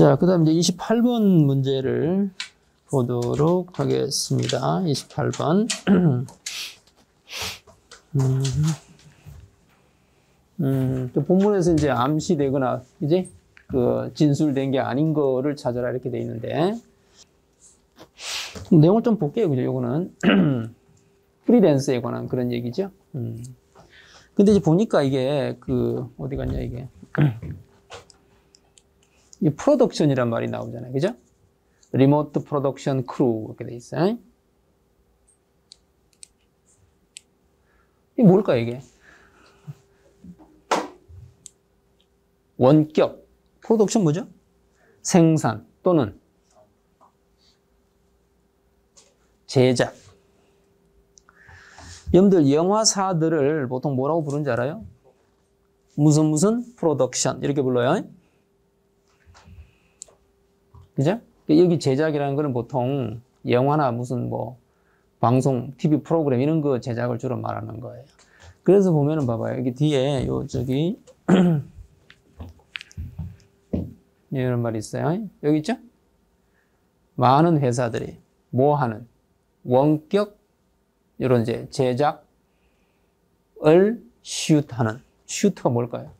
자, 그 다음 이제 28번 문제를 보도록 하겠습니다. 28번. 음, 음, 또 본문에서 이제 암시되거나, 이제 그 진술된 게 아닌 거를 찾아라 이렇게 돼 있는데, 내용을 좀 볼게요. 그죠? 요거는. 프리랜스에 관한 그런 얘기죠. 음. 근데 이제 보니까 이게 그, 어디 갔냐, 이게. 이 production이란 말이 나오잖아요. 그죠? remote production crew 이렇게 돼 있어요. 이게 뭘까 이게? 원격 production 뭐죠? 생산 또는 제작. 여러분들 영화사들을 보통 뭐라고 부르는지 알아요? 무슨 무슨 프로덕션 이렇게 불러요. 그죠? 여기 제작이라는 거는 보통 영화나 무슨 뭐 방송, TV 프로그램 이런 거 제작을 주로 말하는 거예요. 그래서 보면은 봐봐요. 여기 뒤에 요 저기 이런 말이 있어요. 여기 있죠? 많은 회사들이 뭐 하는 원격 이런 이제 제작을 슛하는 슈트가 뭘까요?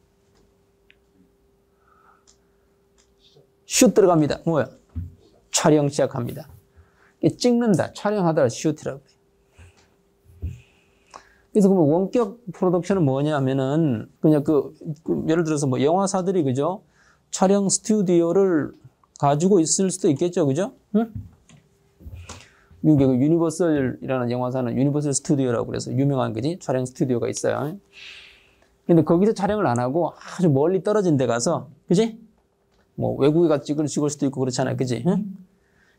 슛 들어갑니다. 뭐야? 촬영 시작합니다. 찍는다, 촬영하다 해요. 그래서 그러면 원격 프로덕션은 뭐냐면은 그냥 그, 그 예를 들어서 뭐 영화사들이 그죠? 촬영 스튜디오를 가지고 있을 수도 있겠죠, 그죠? 응? 미국의 그 유니버설이라는 영화사는 유니버설 스튜디오라고 그래서 유명한 거지 촬영 스튜디오가 있어요. 근데 거기서 촬영을 안 하고 아주 멀리 떨어진 데 가서, 그지? 뭐 외국에 가 찍을 찍을 수도 있고 그렇잖아요. 그지? 응?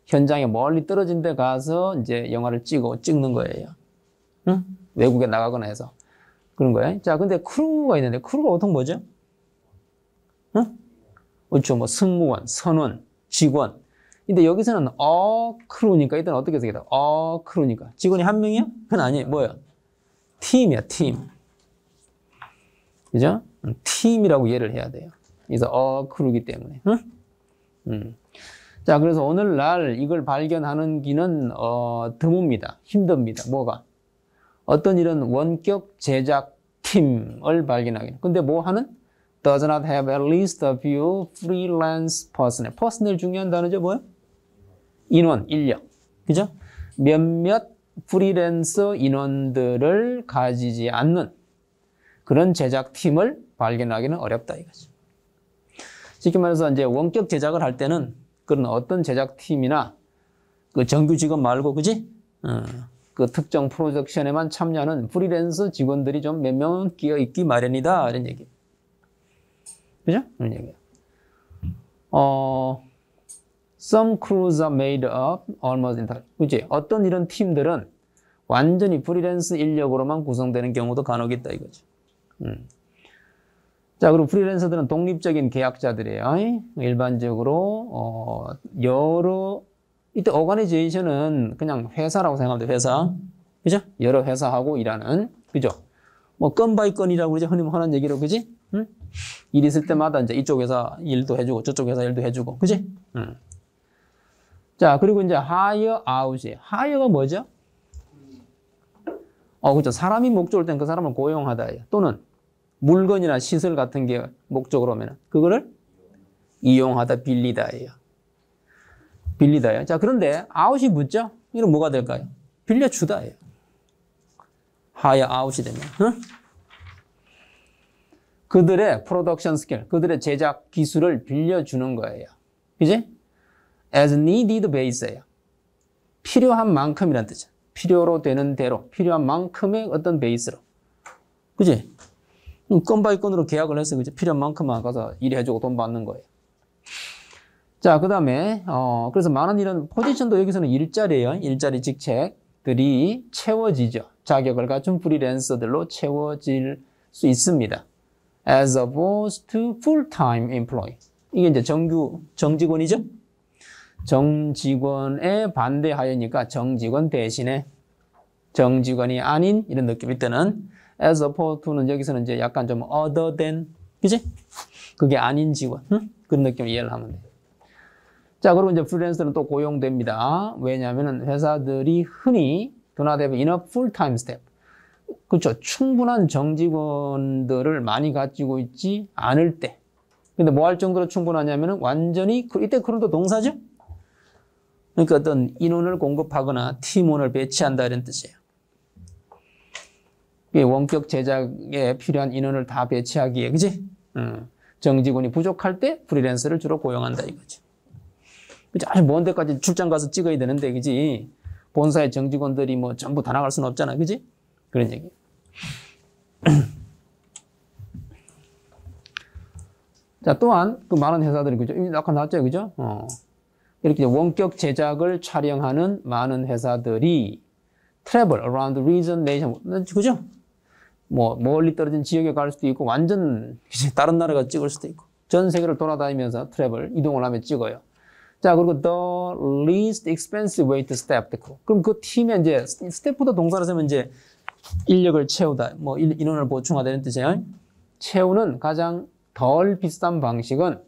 현장에 멀리 떨어진 데 가서 이제 영화를 찍어 찍는 거예요. 응? 외국에 나가거나 해서. 그런 거예요. 자, 근데 crew가 있는데 crew가 보통 뭐죠? 응? 그렇죠. 뭐 승무원, 선원, 직원. 근데 여기서는 어 크루니까 일단 어떻게 쓰겠다? 어 크루니까. 직원이 한 명이야? 그건 아니에요. 뭐예요? 팀이야, 팀. 그죠? 팀이라고 이해를 해야 돼요. 그래서 어 크루기 때문에. 응? 음. 자, 그래서 오늘날 이걸 발견하는 기는 어, 드뭅니다. 힘듭니다. 뭐가? 어떤 이런 원격 제작 팀을 발견하기. 근데 뭐 하는? Does not have at least a few freelance personnel. personnel 중요한 단어죠, 뭐요? 인원, 인력. 그죠? 몇몇 프리랜서 인원들을 가지지 않는 그런 제작팀을 발견하기는 어렵다 이거죠. 쉽게 말해서 이제 원격 제작을 할 때는 그런 어떤 제작팀이나 그 정규 직원 말고 그지? 어, 그 특정 프로덕션에만 참여하는 프리랜서 직원들이 좀 몇 명은 끼어 있기 마련이다 이런 얘기. 그죠? 그런 얘기야. 어, some crews are made up almost entirely. 그지? 어떤 이런 팀들은 완전히 프리랜서 인력으로만 구성되는 경우도 간혹 있다 이거지. 음. 자, 그리고 프리랜서들은 독립적인 계약자들이에요. 일반적으로, 어, 여러, 이때 오가니제이션은 그냥 회사라고 돼, 회사. 그죠? 여러 회사하고 일하는, 그죠? 뭐, 건 by 건이라고 그러죠? 흔히 하는 얘기로, 그지? 응? 일 있을 때마다 이제 이쪽 회사 일도 해주고, 저쪽 회사 일도 해주고, 그지? 응. 자, 그리고 이제 hire out이. hire가 뭐죠? 어, 그죠? 사람이 목적어일 땐 그 사람을 고용하다예요. 또는 물건이나 시설 같은 게 목적으로 오면 그거를 이용하다 빌리다예요. 빌리다예요. 자, 그런데 아웃이 붙죠? 이건 뭐가 될까요? 빌려주다예요. 하야 아웃이 되면. 응? 그들의 production skill, 그들의 제작 기술을 빌려주는 거예요. 그지? as needed basis예요. 필요한 만큼이란 뜻이야. 필요로 되는 대로, 필요한 만큼의 어떤 basis로. 그지? 건 by 건으로 계약을 해서 그죠? 필요한 만큼만 가서 일해주고 돈 받는 거예요. 자, 그 다음에, 어, 그래서 많은 이런 포지션도 여기서는 일자리예요. 일자리 직책들이 채워지죠. 자격을 갖춘 프리랜서들로 채워질 수 있습니다. as opposed to full-time employee. 이게 이제 정규, 정직원이죠? 정직원에 반대하여니까 정직원 대신에 정직원이 아닌 이런 느낌일 때는 as opposed to는 여기서는 이제 약간 좀 other than, 그지? 그게 아닌 직원. 응? 그런 느낌 이해를 하면 돼. 자, 그리고 이제 프리랜서는 또 고용됩니다. 왜냐하면 회사들이 흔히 do not have enough full-time staff. 그렇죠. 충분한 정직원들을 많이 가지고 있지 않을 때. 근데 뭐 할 정도로 충분하냐면은 완전히, 그, 이때 또 동사죠? 그러니까 어떤 인원을 공급하거나 팀원을 배치한다 이런 뜻이에요. 원격 제작에 필요한 인원을 다 배치하기에, 그지? 음, 정직원이 부족할 때 프리랜서를 주로 고용한다 이거죠. 그치? 아주 먼 데까지 출장 가서 찍어야 되는데, 그지? 본사의 정직원들이 뭐 전부 다 나갈 수는 없잖아, 그지? 그런 얘기. 자, 또한 그 많은 회사들이 그죠? 아까 나왔죠, 그죠? 어. 이렇게 원격 제작을 촬영하는 많은 회사들이 travel around the region, nation, 그죠? 뭐 멀리 떨어진 지역에 갈 수도 있고 완전 다른 나라가 찍을 수도 있고 전 세계를 돌아다니면서 travel 이동을 하면 찍어요. 자 그리고 the least expensive way to staff crew. 그럼 그 팀에 이제 staff도 동사를 쓰면 이제 인력을 채우다, 뭐 인원을 보충하다 이런 뜻이에요. 채우는 가장 덜 비싼 방식은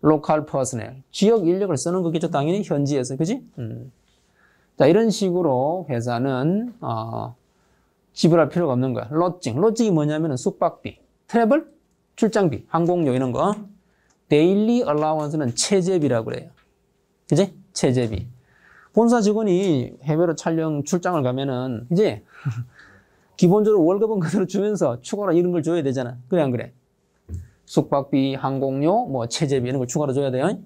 local personnel, 지역 인력을 쓰는 거겠죠. 당연히 현지에서, 그지? 음. 자, 이런 식으로 회사는, 어, 지불할 필요가 없는 거야. lodging. lodging이 뭐냐면 은 숙박비, travel, 출장비, 항공료 이런 거. daily allowance는 체제비라고 그래요. 그지? 체제비. 본사 직원이 해외로 촬영 출장을 가면은, 이제, 기본적으로 월급은 그대로 주면서 추가로 이런 걸 줘야 되잖아. 그래, 안 그래? 숙박비, 항공료, 뭐, 체제비 이런 걸 추가로 줘야 돼요.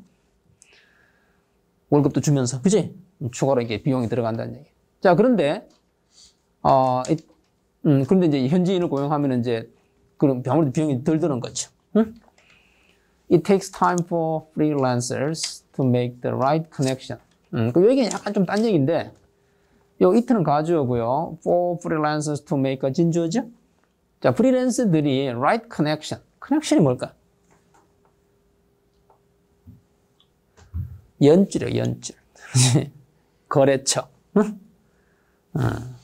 월급도 주면서. 그지? 추가로 이게 비용이 들어간다는 얘기. 자, 그런데, 어, 음, 그런데 이제 현지인을 고용하면 이제 그럼 아무래도 비용이 덜 드는 거죠. 응? It takes time for freelancers to make the right connection. 음, 그 여기는 약간 좀 딴 얘기인데, 요 it는 가주어고요. For freelancers to make a 진주어죠? 자, 프리랜서들이 right connection. connection이 뭘까? 연줄이요, 연줄. 거래처. 응? 어.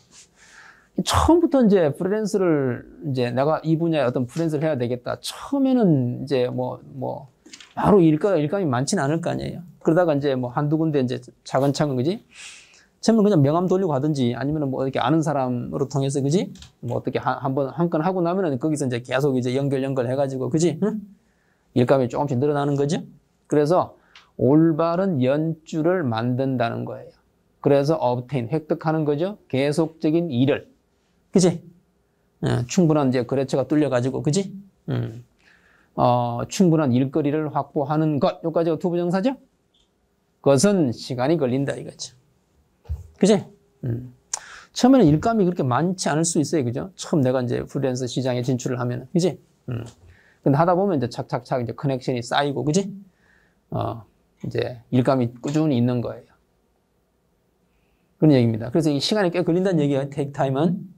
처음부터 이제 프리랜서를 이제 내가 이 분야에 어떤 프리랜서를 해야 되겠다. 처음에는 이제 뭐, 뭐, 바로 일감, 일감이 많지는 않을 거 아니에요. 그러다가 이제 뭐 한두 군데 이제 차근차근, 그지? 처음에 그냥 명함 돌리고 하든지 아니면 뭐 이렇게 아는 사람으로 통해서, 그지? 뭐 어떻게 한 번, 한 건 하고 나면은 거기서 이제 계속 이제 연결, 연결 해가지고, 그지? 응? 일감이 조금씩 늘어나는 거죠. 그래서 올바른 연주를 만든다는 거예요. 그래서 obtain, 획득하는 거죠. 계속적인 일을. 그지? 어, 충분한 이제 거래처가 뚫려가지고, 그지? 음. 어, 충분한 일거리를 확보하는 것. 여기까지가 to부정사죠? 그것은 시간이 걸린다 이거죠. 그지? 음. 처음에는 일감이 그렇게 많지 않을 수 있어요. 그죠? 처음 내가 이제 프리랜서 시장에 진출을 하면은. 그지? 음. 근데 하다 보면 이제 착착착 이제 커넥션이 쌓이고, 그지? 어, 이제 일감이 꾸준히 있는 거예요. 그런 얘기입니다. 그래서 이 시간이 꽤 걸린다는 얘기예요. 테이크 타임은.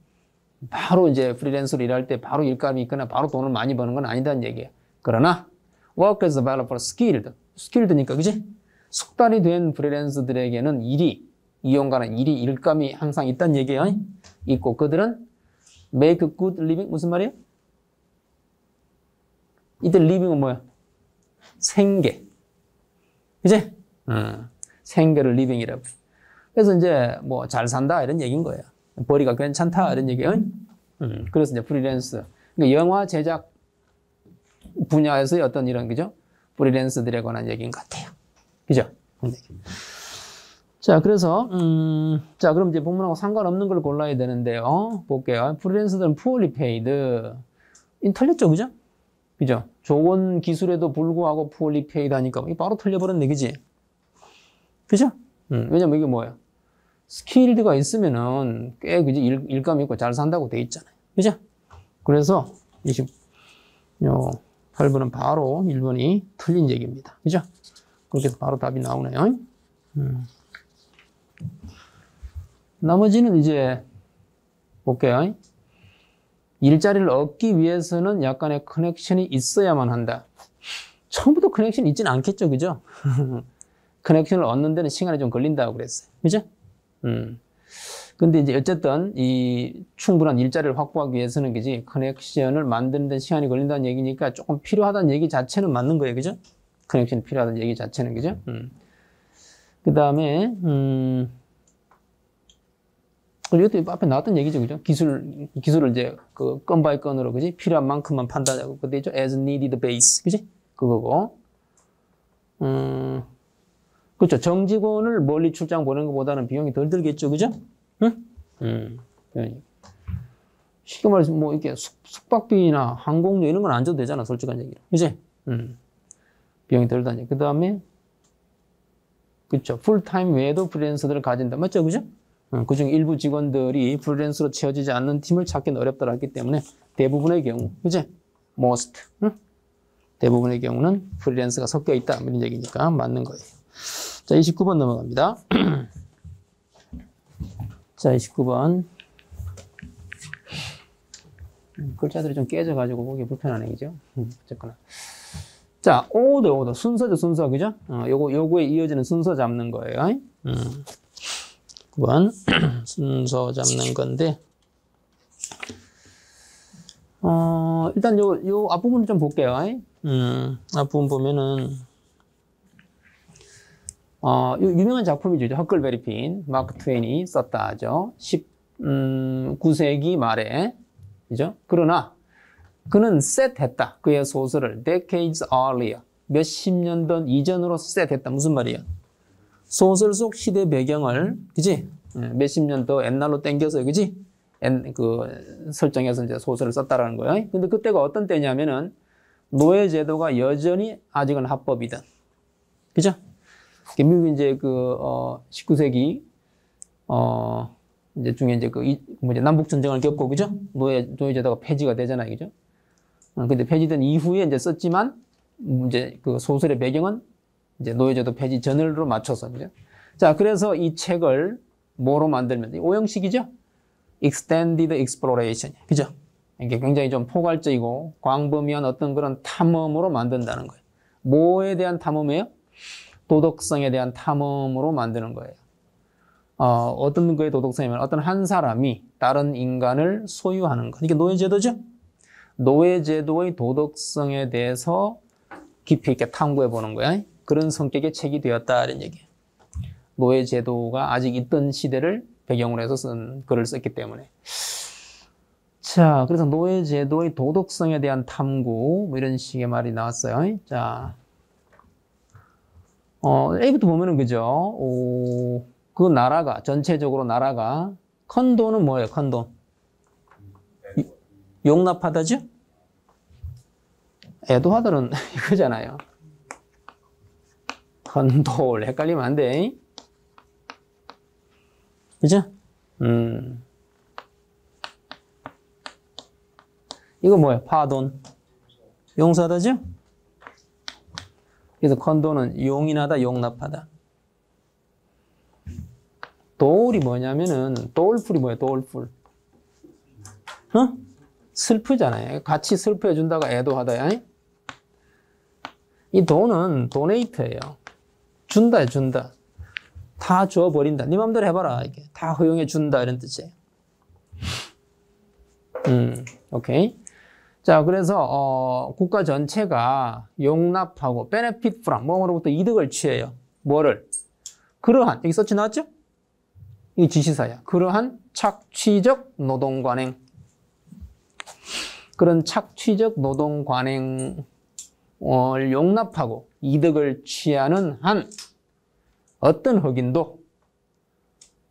바로 이제 프리랜서로 일할 때 바로 일감이 있거나 바로 돈을 많이 버는 건 아니다는 얘기예요. 그러나 work as developer skilled. skilled니까 그지? 숙달이 된 프리랜서들에게는 일이 이용가는 일이 일감이 항상 있다는 얘기예요. 있고 그들은 make good living 무슨 말이에요? 이들 living은 뭐야? 생계. 그지? 음, 생계를 living이라고. 그래서 이제 뭐 잘 산다 이런 얘기인 거예요. 벌이가 괜찮다 이런 얘기예요. 음, 그래서 이제 프리랜서. 그러니까 영화 제작 분야에서의 어떤 이런 그죠? 프리랜서들에 관한 얘기인 것 같아요. 그죠? 자, 그래서 음, 자, 그럼 이제 본문하고 상관없는 걸 골라야 되는데요. 볼게요. 프리랜서들은 poorly paid. 틀렸죠, 그죠? 그죠? 좋은 기술에도 불구하고 poorly paid 하니까 바로 틀려버렸네, 그지? 그죠? 음, 왜냐면 이게 뭐예요? 스킬드가 있으면은 꽤 그지 일, 일감 있고 잘 산다고 돼 있잖아요. 그죠? 그래서 20, 요 8번은 바로 1번이 틀린 얘기입니다. 그죠? 그렇게 해서 바로 답이 나오네요. 음. 나머지는 이제 볼게요. 일자리를 얻기 위해서는 약간의 커넥션이 있어야만 한다. 처음부터 커넥션이 있지는 않겠죠. 그죠? 커넥션을 얻는 데는 시간이 좀 걸린다고 그랬어요. 그죠? 음. 근데 이제 어쨌든 이 충분한 일자리를 확보하기 위해서는 그지 커넥션을 만드는 데 시간이 걸린다는 얘기니까 조금 필요하다는 얘기 자체는 맞는 거예요. 그죠? connection이 필요하다는 얘기 자체는 그죠? 음. 그 다음에, 음, 이것도 앞에 나왔던 얘기죠, 그죠? 기술, 기술을 이제 그 건 by 건으로, 그지? 필요한 만큼만 판단하고, 그때 있죠? as needed basis, 그지? 그거고. 음, 그렇죠. 정직원을 멀리 출장 보내는 것보다는 비용이 덜 들겠죠, 그죠? 응? 음, 쉽게 말해서 뭐 이렇게 숙, 숙박비나 항공료 이런 건 안 줘도 되잖아, 솔직한 얘기로. 그지? 음. 비용이 덜 다니. 그 다음에, 그쵸. 풀타임 외에도 프리랜서들을 가진다. 맞죠? 그죠? 어, 그중 일부 직원들이 프리랜서로 채워지지 않는 팀을 찾기는 어렵다고 했기 때문에 대부분의 경우, 그지? most. 응? 대부분의 경우는 프리랜서가 섞여 있다. 이런 얘기니까 맞는 거예요. 자, 29번 넘어갑니다. 자, 29번. 음, 글자들이 좀 깨져가지고 보기 불편하네, 그죠? 음, 어쨌거나. 자, 오더, 오더. 순서죠, 순서. 그죠? 어, 요거, 요거에 이어지는 순서 잡는 거예요. 음. 9번. 순서 잡는 건데. 어, 일단 요, 요 앞부분 좀 볼게요. 음, 앞부분 보면은, 어, 유명한 작품이죠. 허클베리 핀, 마크 트웨인이 썼다 하죠. 19세기 음, 말에. 그죠? 그러나, 그는 셋했다. 그의 소설을 decades earlier. 몇십 년 전 이전으로 셋했다. 무슨 말이야? 소설 속 시대 배경을, 그지? 예, 몇십 년 더 옛날로 땡겨서, 그지? 그 설정해서 이제 소설을 썼다라는 거예요. 근데 그때가 어떤 때냐면은 노예 제도가 여전히 아직은 합법이든. 그죠? 미국이 이제 그, 어, 19세기, 어, 이제 중에 이제 그, 뭐지, 남북 전쟁을 겪고, 그죠? 노예, 노예제도가 폐지가 되잖아요. 그죠? 어, 근데 폐지된 이후에 이제 썼지만, 이제 그 소설의 배경은 이제 노예제도 폐지 전으로 맞춰서, 그죠? 자, 그래서 이 책을 뭐로 만들면, 오형식이죠? Extended Exploration. 그죠? 이게 굉장히 좀 포괄적이고 광범위한 어떤 그런 탐험으로 만든다는 거예요. 뭐에 대한 탐험이에요? 도덕성에 대한 탐험으로 만드는 거예요. 어, 어떤 거의 도덕성이면 어떤 한 사람이 다른 인간을 소유하는 거. 이게 노예제도죠? 노예제도의 도덕성에 대해서 깊이 있게 탐구해 보는 거야. 그런 성격의 책이 되었다. 이런 얘기예요. 노예제도가 아직 있던 시대를 배경으로 해서 쓴 글을 썼기 때문에. 자, 그래서 노예제도의 도덕성에 대한 탐구, 뭐 이런 식의 말이 나왔어요. 자, 어, A부터 보면은 그죠? 오, 그 나라가, 전체적으로 나라가, 컨도는 뭐예요, 컨도? 용납하다죠? 애도하다는 이거잖아요. 컨도를 헷갈리면 안 돼. 그죠? 음. 이거 뭐야? 파돈. 용사다죠? 그래서 컨도는 용인하다, 용납하다. 도울이 뭐냐면은, 도울풀이 뭐야, 도울풀. 어? 슬프잖아요. 같이 슬퍼해 준다가 애도하다야. 이 돈은 도네이트예요. 준다, 준다. 다 줘 버린다. 네 맘대로 해봐라. 이게 다 허용해 준다 이런 뜻이에요. 음, 오케이. 자, 그래서 어, 국가 전체가 용납하고 benefit from 뭐로부터 이득을 취해요. 뭐를? 그러한 여기 써치 나왔죠? 이 지시사야. 그러한 착취적 노동 관행. 그런 착취적 노동 관행을 용납하고 이득을 취하는 한 어떤 흑인도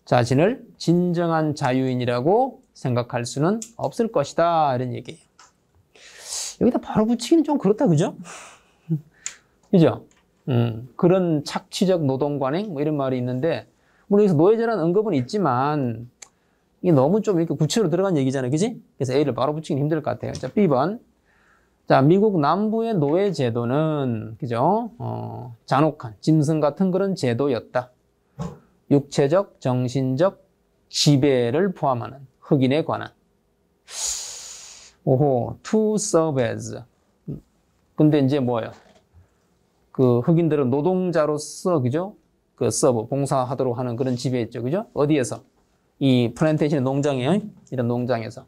자신을 진정한 자유인이라고 생각할 수는 없을 것이다. 이런 얘기예요. 여기다 바로 붙이기는 좀 그렇다, 그죠? 그죠? 음, 그런 착취적 노동 관행, 뭐 이런 말이 있는데, 물론 여기서 노예제라는 언급은 있지만, 이게 너무 좀 이렇게 구체로 들어간 얘기잖아요. 그지? 그래서 A를 바로 붙이기는 힘들 것 같아요. 자, B번. 자, 미국 남부의 노예 제도는 그죠? 어, 잔혹한 짐승 같은 그런 제도였다. 육체적, 정신적 지배를 포함하는 흑인에 관한. 오호, to serve as. 근데 이제 뭐예요? 그 흑인들은 노동자로서 그죠? 그 서브 봉사하도록 하는 그런 지배였죠. 그죠? 어디에서? 이 플랜테이션 농장에 이런 농장에서.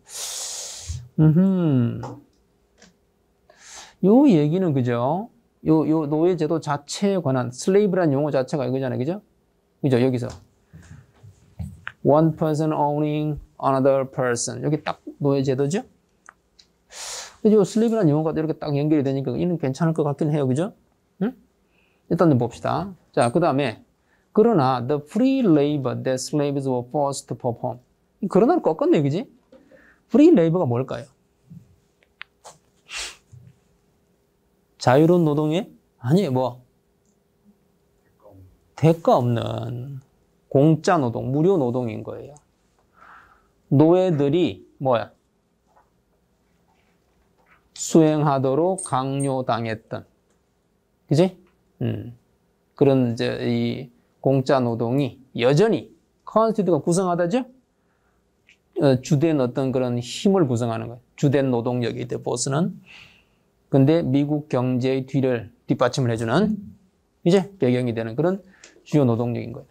음. 요 얘기는 그죠? 요, 요 노예제도 자체에 관한 슬레이브란 용어 자체가 이거잖아요. 그죠? 그죠? 여기서. one person owning another person. 여기 딱 노예제도죠? 그죠? 슬립이라는 용어가 이렇게 딱 연결이 되니까 이는 괜찮을 것 같긴 해요. 그죠? 응? 일단 봅시다. 자, 그 다음에 그러나 the free labor that slaves were forced to perform. 그러나를 꺾었네, 그지? free labor가 뭘까요? 자유로운 노동에 아니 뭐 대가 없는 공짜 노동, 무료 노동인 거예요. 노예들이 뭐야? 수행하도록 강요당했던, 그지? 음. 그런 이제 이 공짜 노동이 여전히 constitute가 구성하다죠? 어, 주된 어떤 그런 힘을 구성하는 거예요. 주된 노동력이 돼, 보스는. 근데 미국 경제의 뒤를 뒷받침을 해주는 이제 배경이 되는 그런 주요 노동력인 거예요.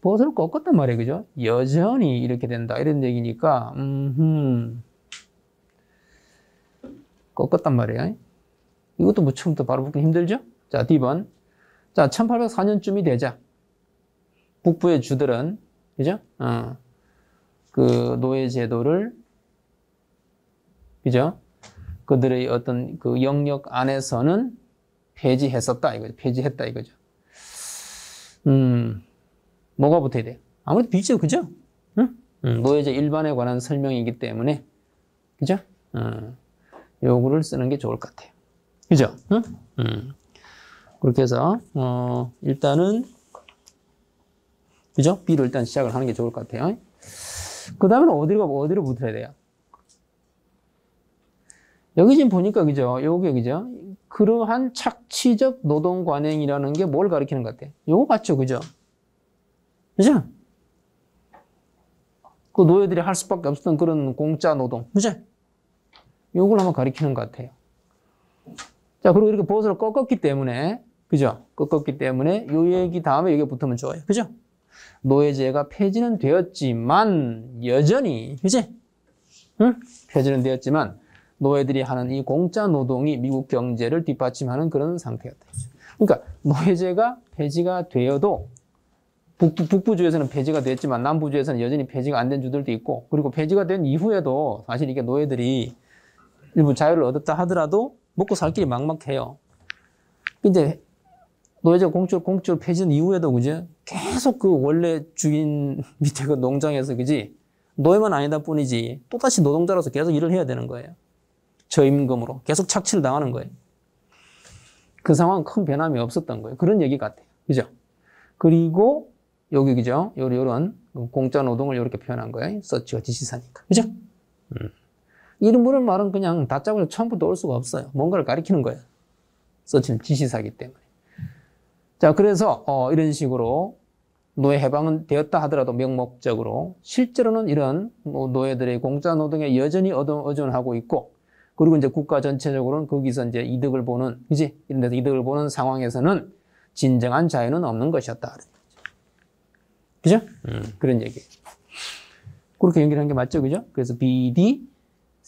보스를 꺾었단 말이에요. 그죠? 여전히 이렇게 된다. 이런 얘기니까, 음, 꺾었단 말이에요. 이것도 뭐 처음부터 바로 붙기 힘들죠? 자, D번. 자, 1804년쯤이 되자. 북부의 주들은, 그죠? 어, 그 노예 제도를, 그죠? 그들의 어떤 그 영역 안에서는 폐지했었다 이거죠. 폐지했다 이거죠. 음, 뭐가 붙어야 돼? 아무래도 B죠, 그죠? 응? 음, 노예제 일반에 관한 설명이기 때문에, 그죠? 음, 요거를 쓰는 게 좋을 것 같아요. 그죠? 응? 음. 그렇게 해서, 어, 일단은, 그죠? B로 일단 시작을 하는 게 좋을 것 같아요. 그 다음에는 어디로, 어디로 붙어야 돼요? 여기 지금 보니까 그죠? 요게 그죠? 그러한 착취적 노동 관행이라는 게 뭘 가리키는 것 같아요? 요거 맞죠? 그죠? 그죠? 그 노예들이 할 수밖에 없었던 그런 공짜 노동. 그죠? 요걸 한번 가리키는 것 같아요. 자, 그리고 이렇게 보호를 꺾었기 때문에, 그죠? 꺾었기 때문에 요 얘기 다음에 여기 붙으면 좋아요. 그죠? 노예제가 폐지는 되었지만, 여전히, 그지? 응? 폐지는 되었지만, 노예들이 하는 이 공짜 노동이 미국 경제를 뒷받침하는 그런 되죠. 그러니까 노예제가 폐지가 되어도 북부, 북부 주에서는 폐지가 됐지만 남부주에서는 여전히 폐지가 안 된 주들도 있고 그리고 폐지가 된 이후에도 사실 이게 노예들이 일부 자유를 얻었다 하더라도 먹고 살 길이 막막해요. 근데 노예제 공출 공출 폐지된 이후에도 그지 계속 그 원래 주인 밑에 그 농장에서 그지 노예만 아니다 뿐이지 또다시 노동자로서 계속 일을 해야 되는 거예요. 저임금으로 계속 착취를 당하는 거예요. 그 상황은 큰 변함이 없었던 거예요. 그런 얘기 같아요. 그죠? 그리고 여기 그죠? 요런 공짜 노동을 이렇게 표현한 거예요. 서치가 지시사니까. 그죠? 음. 이름부를 말은 그냥 다짜고서 처음부터 올 수가 없어요. 뭔가를 가리키는 거예요. 서치는 지시사기 때문에. 자, 그래서 어, 이런 식으로 노예 해방은 되었다 하더라도 명목적으로 실제로는 이런 뭐 노예들의 공짜 노동에 여전히 의존하고 있고 그리고 이제 국가 전체적으로는 거기서 이제 이득을 보는, 그지? 이런 데서 이득을 보는 상황에서는 진정한 자유는 없는 것이었다. 그죠? 음, 그런 얘기. 그렇게 연결한 게 맞죠? 그죠? 그래서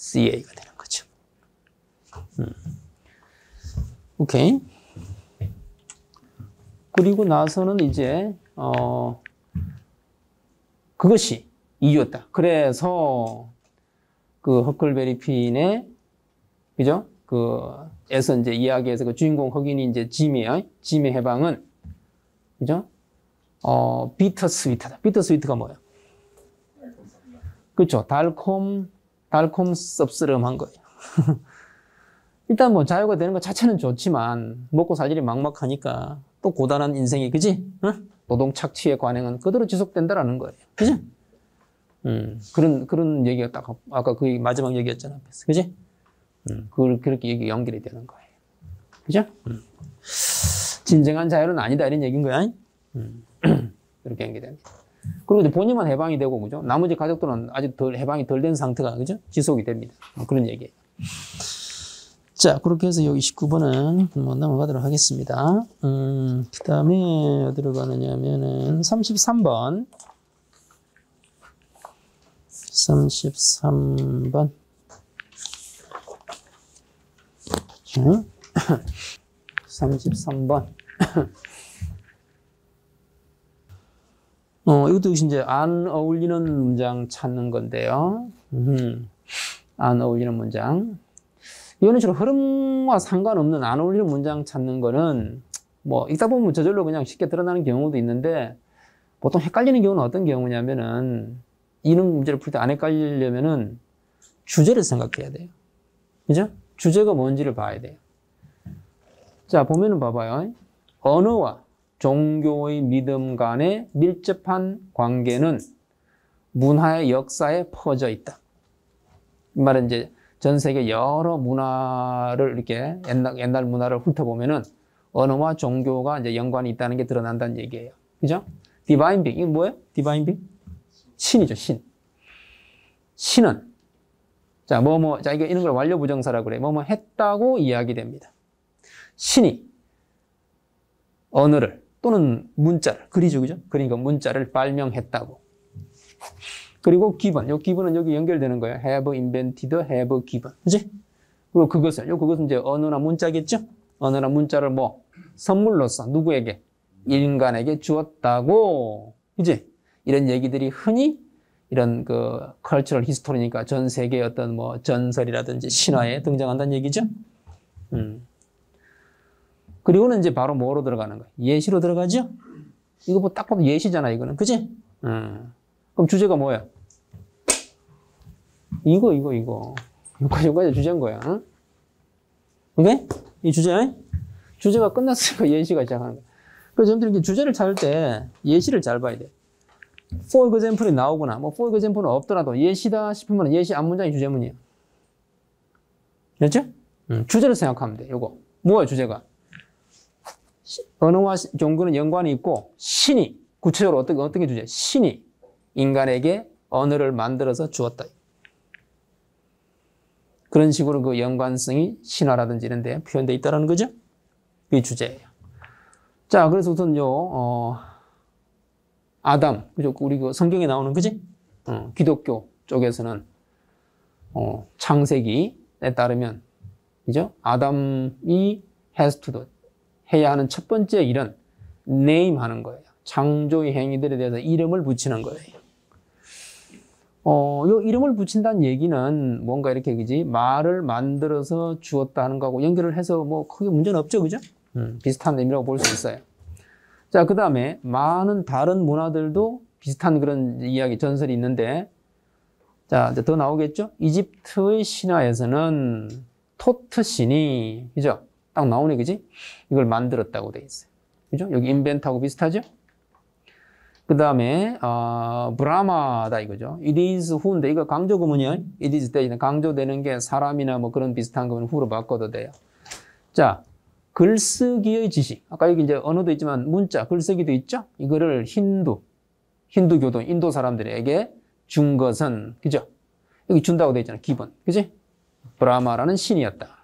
BDCA가 되는 거죠. 음. 오케이. 그리고 나서는 이제, 어, 그것이 이유였다. 그래서 그 허클베리 핀의 그죠? 그, 에서 이제 이야기에서 그 주인공 흑인이 이제 짐이에요. 짐의 해방은, 그죠? 어, 비터 스위트다. 비터 스위트가 뭐예요? 그렇죠. 달콤, 달콤 씁쓸름한 거예요. 일단 뭐 자유가 되는 것 자체는 좋지만 먹고 살 일이 막막하니까 또 고단한 인생이 그지? 응? 노동 착취의 관행은 그대로 지속된다라는 거예요. 그지? 음, 그런 그런 얘기가 딱 아까 그 마지막 얘기였잖아. 그지? 음, 그걸 그렇게 얘기 연결이 되는 거예요. 그죠? 음. 진정한 자유는 아니다 이런 얘기인 거야. 음. 그렇게 연결됩니다. 그리고 이제 본인만 해방이 되고 그죠? 나머지 가족들은 아직 덜 해방이 덜 된 상태가 그죠? 지속이 됩니다. 뭐 그런 얘기예요. 자, 그렇게 해서 여기 19번은 뭐 넘어가도록 하겠습니다. 음, 그 다음에 어디로 가느냐 면은 33번. 33번. 33번. 어, 이것도 역시 이제 안 어울리는 문장 찾는 건데요. 음, 안 어울리는 문장. 이런 식으로 흐름과 상관없는 안 어울리는 문장 찾는 거는 뭐 읽다 보면 저절로 그냥 쉽게 드러나는 경우도 있는데 보통 헷갈리는 경우는 어떤 경우냐면은 이런 문제를 풀 때 안 헷갈리려면은 주제를 생각해야 돼요. 그죠? 주제가 뭔지를 봐야 돼요. 자, 보면은 봐봐요. 언어와 종교의 믿음 간의 밀접한 관계는 문화의 역사에 퍼져 있다. 이 말은 이제 전 세계 여러 문화를 이렇게 옛날, 옛날 문화를 훑어보면은 언어와 종교가 이제 연관이 있다는 게 드러난다는 얘기예요. 그죠? 디바인 빅. 이건 뭐예요? 디바인 빅? 신이죠, 신. 신은. 자, 뭐, 뭐, 자, 이게 이런 걸 완료 부정사라고 그래. 뭐, 뭐 했다고 이야기됩니다. 신이 언어를 또는 문자를, 그죠? 그러니까 문자를 발명했다고. 그리고 기본, 요 기본은 여기 연결되는 거예요. have invented, have given. 그지? 그리고 그것을, 요 그것은 이제 언어나 문자겠죠? 언어나 문자를 뭐, 선물로서 누구에게? 인간에게 주었다고. 그지? 이런 얘기들이 흔히 이런 그 컬처럴 히스토리니까 전 세계의 어떤 뭐 전설이라든지 신화에 등장한다는 얘기죠. 음. 그리고는 이제 바로 뭐로 들어가는 거예요? 예시로 들어가죠? 이거 뭐 딱 봐도 예시잖아, 이거는. 그지? 음. 그럼 주제가 뭐야? 이거, 이거, 이거. 여기까지, 여기까지 주제인 거야. 응? 오케이? 이 주제? 주제가 끝났으니까 예시가 시작하는 거야. 그래서 여러분들이 주제를 찾을 때 예시를 잘 봐야 돼. for example이 나오거나, 뭐 for example은 없더라도 예시다 싶으면 예시 앞문장이 주제문이에요. 됐죠? 음, 주제를 생각하면 돼, 요거. 뭐야, 주제가? 언어와 종교는 연관이 있고, 신이, 구체적으로 어떻게, 어떻게 주제? 신이 인간에게 언어를 만들어서 주었다. 그런 식으로 그 연관성이 신화라든지 이런 데 표현되어 있다는 거죠. 그게 주제예요. 자, 그래서 우선 요, 어, 아담, 그죠? 우리 그 성경에 나오는, 그지? 어, 기독교 쪽에서는, 어, 창세기에 따르면, 그죠? 아담이 has to 해야 하는 첫 번째 일은 name 하는 거예요. 창조의 행위들에 대해서 이름을 붙이는 거예요. 어, 요 이름을 붙인다는 얘기는 뭔가 이렇게 그지 말을 만들어서 주었다 하는 거하고 연결을 해서 뭐 크게 문제는 없죠, 그죠? 음, 비슷한 의미라고 볼 수 있어요. 자, 그 다음에 많은 다른 문화들도 비슷한 그런 이야기, 전설이 있는데, 자, 이제 더 나오겠죠? 이집트의 신화에서는 토트 신이, 그죠? 딱 나오네, 그지? 이걸 만들었다고 돼 있어요. 그죠? 여기 인벤트하고 비슷하죠? 그 다음에 어, 브라마다 이거죠. It is who인데 이거 강조 구문이요. It is that 강조되는 게 사람이나 뭐 그런 비슷한 거면 후로 바꿔도 돼요. 자, 글쓰기의 지식. 아까 여기 이제 언어도 있지만 문자, 글쓰기도 있죠. 이거를 힌두, 힌두교도 인도 사람들에게 준 것은 그죠? 여기 준다고 돼 있잖아. given, 그지? 브라마라는 신이었다.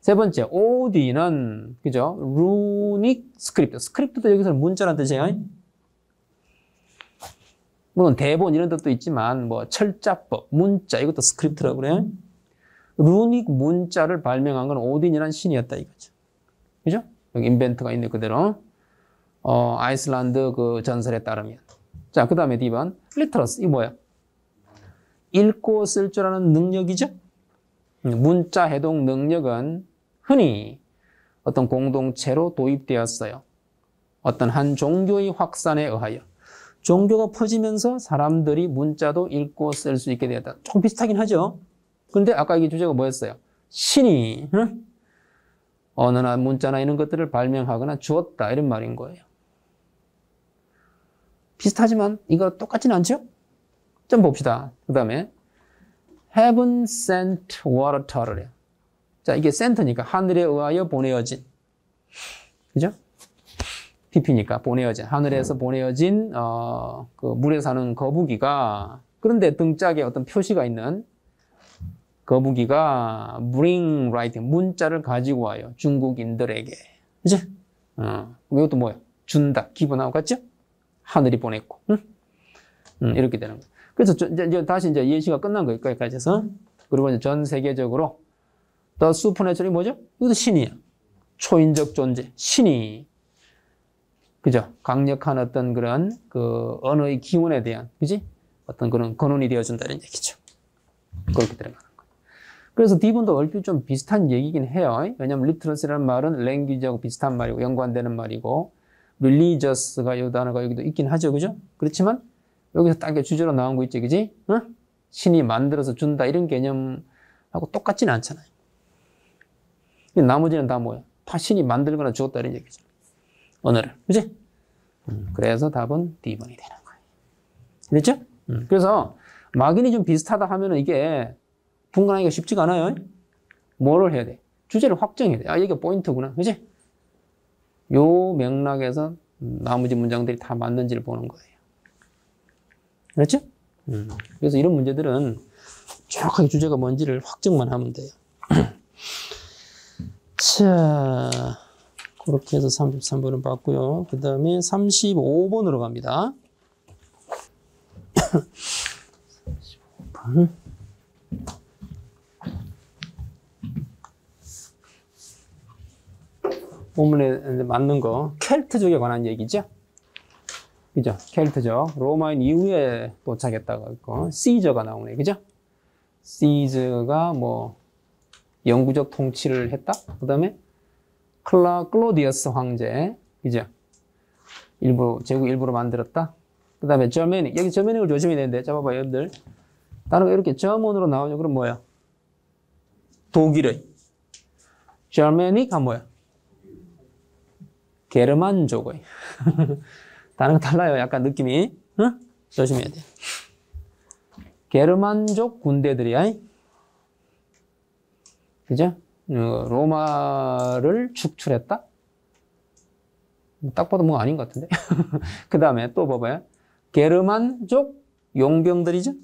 세 번째, 오딘은 그죠? Runic script. script도 여기서는 문자란 뜻이에요. 물론 대본 이런 것도 있지만 뭐 철자법, 문자 이것도 script라고 그래요. Runic 문자를 발명한 건 오딘이라는 신이었다 이거죠. 그죠? 여기 invent가 있네 그대로. 어, 아이슬란드 그 전설에 따르면. 자, 그 다음에 D번. literacy. 이 뭐야? 읽고 쓸 줄 아는 능력이죠? 문자 해독 능력은 흔히 어떤 공동체로 도입되었어요. 어떤 한 종교의 확산에 의하여. 종교가 퍼지면서 사람들이 문자도 읽고 쓸 수 있게 되었다. 조금 비슷하긴 하죠. 근데 아까 이게 주제가 뭐였어요? 신이 응? 언어나 문자나 이런 것들을 발명하거나 주었다 이런 말인 거예요. 비슷하지만 이거 똑같지는 않죠? 좀 봅시다. 그 다음에 heaven sent water를 자 이게 센터니까 하늘에 의하여 보내어진 그죠? PP니까 보내어진 하늘에서 보내어진 어, 그 물에 사는 거북이가 그런데 등짝에 어떤 표시가 있는 거북이가 bring writing 문자를 가지고 와요 중국인들에게 그죠? 어, 이것도 뭐야? 준다 기본하고 같죠? 하늘이 보냈고 응? 응, 이렇게 되는 거예요. 그래서 이제, 다시 이제 예시가 끝난 거예요. 여기까지 해서 그리고 이제 전 세계적으로 더 슈퍼내처럴이 뭐죠? 이것도 신이야. 초인적 존재 신이 그죠? 강력한 어떤 그런 그 언어의 기원에 대한, 그지? 어떤 그런 근원이 되어준다는 얘기죠. 그렇게 들어가는 거예요. 그래서 디본도 얼핏 좀 비슷한 얘기긴 해요. 왜냐면 리트러스라는 말은 랭귀지하고 비슷한 말이고 연관되는 말이고 religious가 이 단어가 여기도 있긴 하죠. 그죠? 그렇지만 여기서 딱 주제로 나온 거 있지. 그지? 응? 신이 만들어서 준다 이런 개념하고 똑같지는 않잖아요. 나머지는 다 뭐야? 다 신이 만들거나 주었다 이런 얘기죠. 언어를. 그지? 음, 그래서 답은 D번이 되는 거예요. 그렇죠? 음, 그래서 막인이 좀 비슷하다 하면은 이게 분간하기가 쉽지가 않아요. 뭐를 해야 돼? 주제를 확정해야 돼. 아, 이게 포인트구나. 그지? 요 맥락에서 나머지 문장들이 다 맞는지를 보는 거예요. 그렇죠? 음. 그래서 이런 문제들은 정확하게 주제가 뭔지를 확정만 하면 돼요. 자, 그렇게 해서 33번은 봤고요. 그 다음에 35번으로 갑니다. 35번. 본문에 맞는 거 켈트족에 관한 얘기죠. 그죠? 켈트족. 로마인 이후에 도착했다고 했고 시저가 나오네. 그죠? 시저가 뭐 영구적 통치를 했다. 그 다음에 클라 클로디어스 황제. 그죠? 일부 제국 일부로 만들었다. 그 다음에 저메닉. 여기 저메닉을 조심해야 되는데 잡아봐 여러분들. 다른 거 이렇게 저문으로 나오죠. 그럼 뭐야? 독일의 저메닉 하 뭐야? 게르만족의. 다른 거 달라요. 약간 느낌이. 응? 조심해야 돼. 게르만족 군대들이, 아이? 그죠? 어, 로마를 축출했다? 딱 봐도 뭐 아닌 것 같은데. 그 다음에 또 봐봐요. 게르만족 용병들이죠?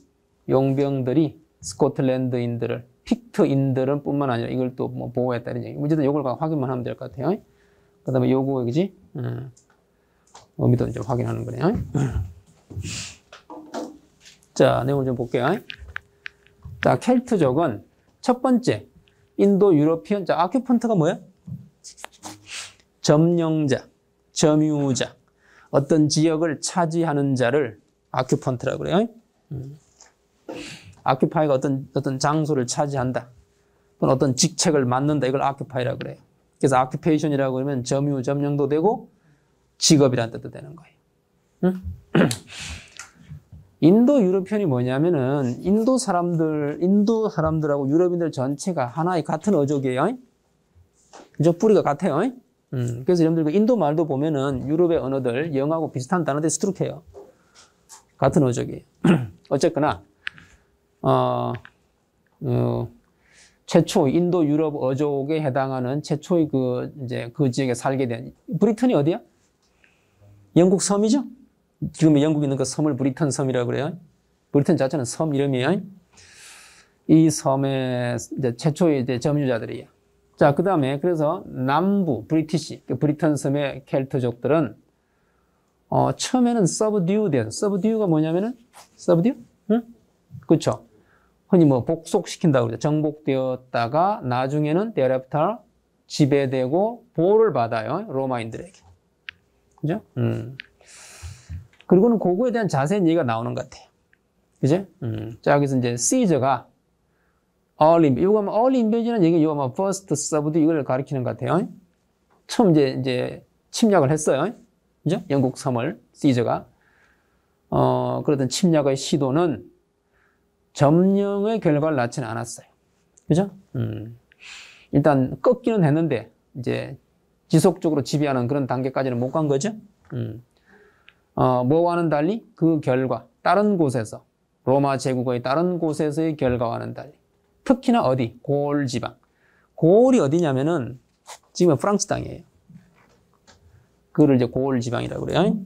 용병들이 스코틀랜드인들을, 픽트인들은 뿐만 아니라 이걸 또 뭐 보호했다는 얘기. 어쨌든 이걸 확인만 하면 될 것 같아요. 그 다음에 요거, 그지? 음. 의미도 이제 확인하는 거네요. 자, 내용을 좀 볼게요. 자, 켈트족은 첫 번째, 인도 유러피언, 자, 아큐펀트가 뭐야? 점령자, 점유자, 어떤 지역을 차지하는 자를 아큐펀트라고 그래요. 음. 아큐파이가 어떤, 어떤 장소를 차지한다. 또는 어떤 직책을 맡는다. 이걸 아큐파이라고 그래요. 그래서 아큐페이션이라고 하면 점유, 점령도 되고 직업이란 뜻도 되는 거예요. 응? 인도 유럽편이 뭐냐면은 인도 사람들, 인도 사람들하고 유럽인들 전체가 하나의 같은 어족이에요. 그죠? 뿌리가 같아요. 음, 그래서 여러분들 그 인도 말도 보면은 유럽의 언어들, 영하고 비슷한 단어들이 수두룩해요. 같은 어족이에요. 어쨌거나, 어, 어, 최초 인도 유럽 어족에 해당하는 최초의 그 이제 그 지역에 살게 된 브리튼이 어디야? 영국 섬이죠? 지금 영국에 있는 그 섬을 브리튼 섬이라고 그래요. 브리튼 자체는 섬 이름이에요. 이 섬의 이제 최초의 이제 점유자들이에요. 자, 그 다음에 그래서 남부 British, 그 브리튼 섬의 켈트족들은 어, 처음에는 subdue된, subdue가 뭐냐면은 서브듀? 응? 그쵸? 흔히 뭐 복속시킨다고 그러죠. 정복되었다가 나중에는 데레프터 지배되고 보호를 받아요. 로마인들에게. 그죠? 음. 그리고는 그거에 대한 자세한 얘기가 나오는 것 같아요. 그죠? 음. 자, 여기서 이제 시저가 early, 이거 뭐 early invasion이라는 얘기, 이거 뭐 first served 이걸 가리키는 것 같아요. 처음 이제, 이제 침략을 했어요. 그죠? 영국 섬을, 시저가. 어, 그러던 침략의 시도는 점령의 결과를 낳지는 않았어요. 그죠? 음. 일단 꺾기는 했는데, 이제 지속적으로 지배하는 그런 단계까지는 못 간 거죠. 음. 어, 뭐와는 달리 그 결과, 다른 곳에서, 로마 제국의 다른 곳에서의 결과와는 달리. 특히나 어디? 고을 지방. 고을이 어디냐면은 지금 프랑스 땅이에요. 그를 이제 고을 지방이라고 그래요.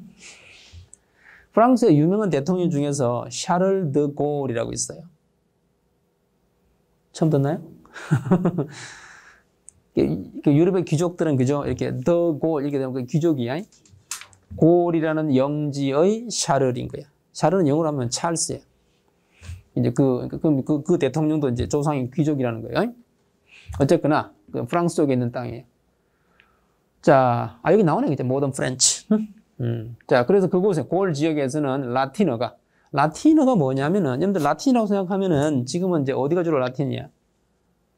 프랑스의 유명한 대통령 중에서 샤를 드 고을이라고 있어요. 처음 듣나요? 그 유럽의 귀족들은 그죠? 이렇게 더 골, 이렇게 되면 그 귀족이야. 골이라는 영지의 샤를인 거야. 샤를은 영어로 하면 찰스야. 이제 그, 그, 그, 그 대통령도 이제 조상이 귀족이라는 거예요. 어쨌거나, 그 프랑스 쪽에 있는 땅이에요. 자, 아, 여기 나오네. 이제 modern French. 음. 자, 그래서 그곳에 골 지역에서는 라틴어가 라틴어가 뭐냐면은 여러분들 라틴이라고 생각하면은 지금은 이제 어디가 주로 라틴이야?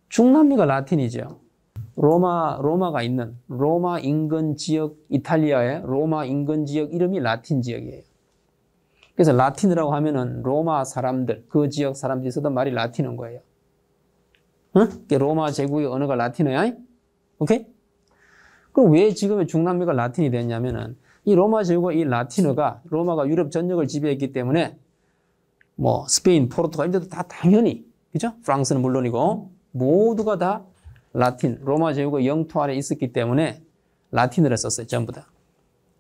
중남미가 라틴이죠. 로마 로마가 있는 로마 인근 지역 이탈리아의 로마 인근 지역 이름이 라틴 지역이에요. 그래서 라틴이라고 하면은 로마 사람들 그 지역 사람들이 쓰던 말이 라틴어인 거예요. 응? 로마 제국의 언어가 라틴어야. 오케이? 그럼 왜 지금의 중남미가 라틴이 됐냐면은 이 로마 제국의 이 라틴어가 로마가 유럽 전역을 지배했기 때문에 뭐 스페인, 포르투갈 이제도 다 당연히 그죠? 프랑스는 물론이고 모두가 다 라틴 로마 제국의 영토 아래 있었기 때문에 라틴어를 썼어요 전부 다.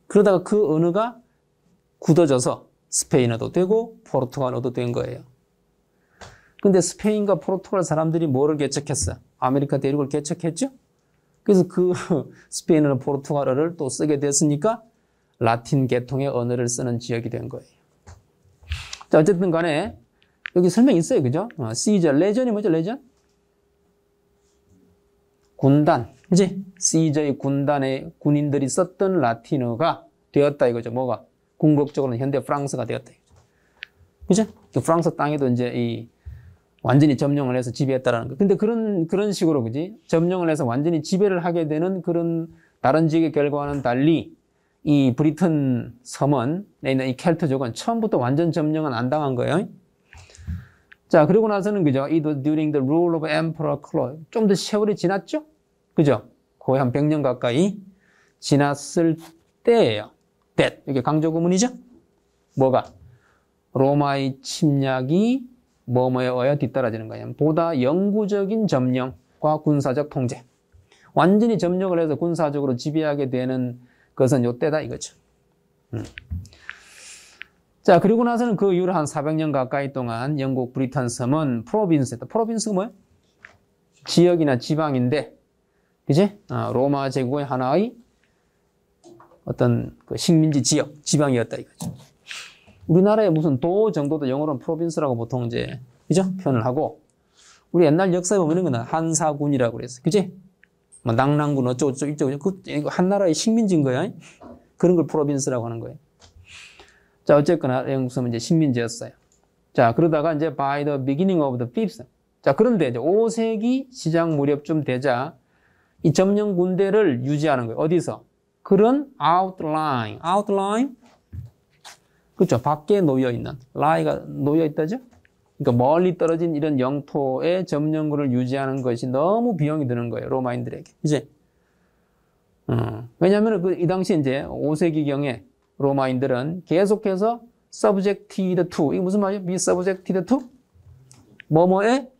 그러다가 그 언어가 굳어져서 스페인어도 되고 포르투갈어도 된 거예요. 근데 스페인과 포르투갈 사람들이 뭐를 개척했어? 아메리카 대륙을 개척했죠? 그래서 그 스페인어나 포르투갈어를 또 쓰게 됐으니까 라틴 계통의 언어를 쓰는 지역이 된 거예요. 자, 어쨌든 간에 여기 설명 있어요. 그죠? 어, 시저, legion이 뭐죠? legion? 군단. 그지? 시저의 군단의 군인들이 썼던 라틴어가 되었다 이거죠. 뭐가? 궁극적으로는 현대 프랑스가 되었다. 그죠? 그 프랑스 땅에도 이제 이 완전히 점령을 해서 지배했다라는 거. 근데 그런, 그런 식으로, 그지? 점령을 해서 완전히 지배를 하게 되는 그런 다른 지역의 결과와는 달리 이 브리튼 섬은, 있는 이 켈트족은 처음부터 완전 점령은 안 당한 거예요. 자, 그리고 나서는 그죠? 이 during the rule of Emperor Claude. 좀더 세월이 지났죠? 그죠? 거의 한 100년 가까이 지났을 때예요. that. 이게 강조 구문이죠? 뭐가? 로마의 침략이 뭐뭐에 의해 뒤따라지는 거예요. 보다 영구적인 점령과 군사적 통제. 완전히 점령을 해서 군사적으로 지배하게 되는 것은 요때다 이거죠. 음. 자, 그리고 나서는 그 이후로 한 400년 가까이 동안 영국 브리탄 섬은 프로빈스였다. 프로빈스가 뭐예요? 지역이나 지방인데, 그지? 아, 로마 제국의 하나의 어떤 그 식민지 지역, 지방이었다 이거죠. 우리나라에 무슨 도 정도도 영어로는 프로빈스라고 보통 이제 그죠? 표현을 하고 우리 옛날 역사에 보면 이런 거는 한사군이라고 그랬어. 그지? 뭐 낭랑군 어쩌고 저쩌고 이쪽 그 한 나라의 식민지인 거야. 그런 걸 프로빈스라고 하는 거예요. 자, 어쨌거나 영국섬은 이제 식민지였어요. 자, 그러다가 이제 by the beginning of the fifth. 자, 그런데 이제 5세기 시장 무렵쯤 되자 이 점령 군대를 유지하는 거예요. 어디서? 그런 outline, outline 그렇죠. 밖에 놓여 있는 라이가 놓여 있다죠. 그러니까 멀리 떨어진 이런 영토의 점령군을 유지하는 것이 너무 비용이 드는 거예요. 로마인들에게. 이제 어. 왜냐하면 그 이 당시 이제 5세기 경에 로마인들은 계속해서 subjected to 이게 무슨 말이에요? be subjected to 뭐뭐에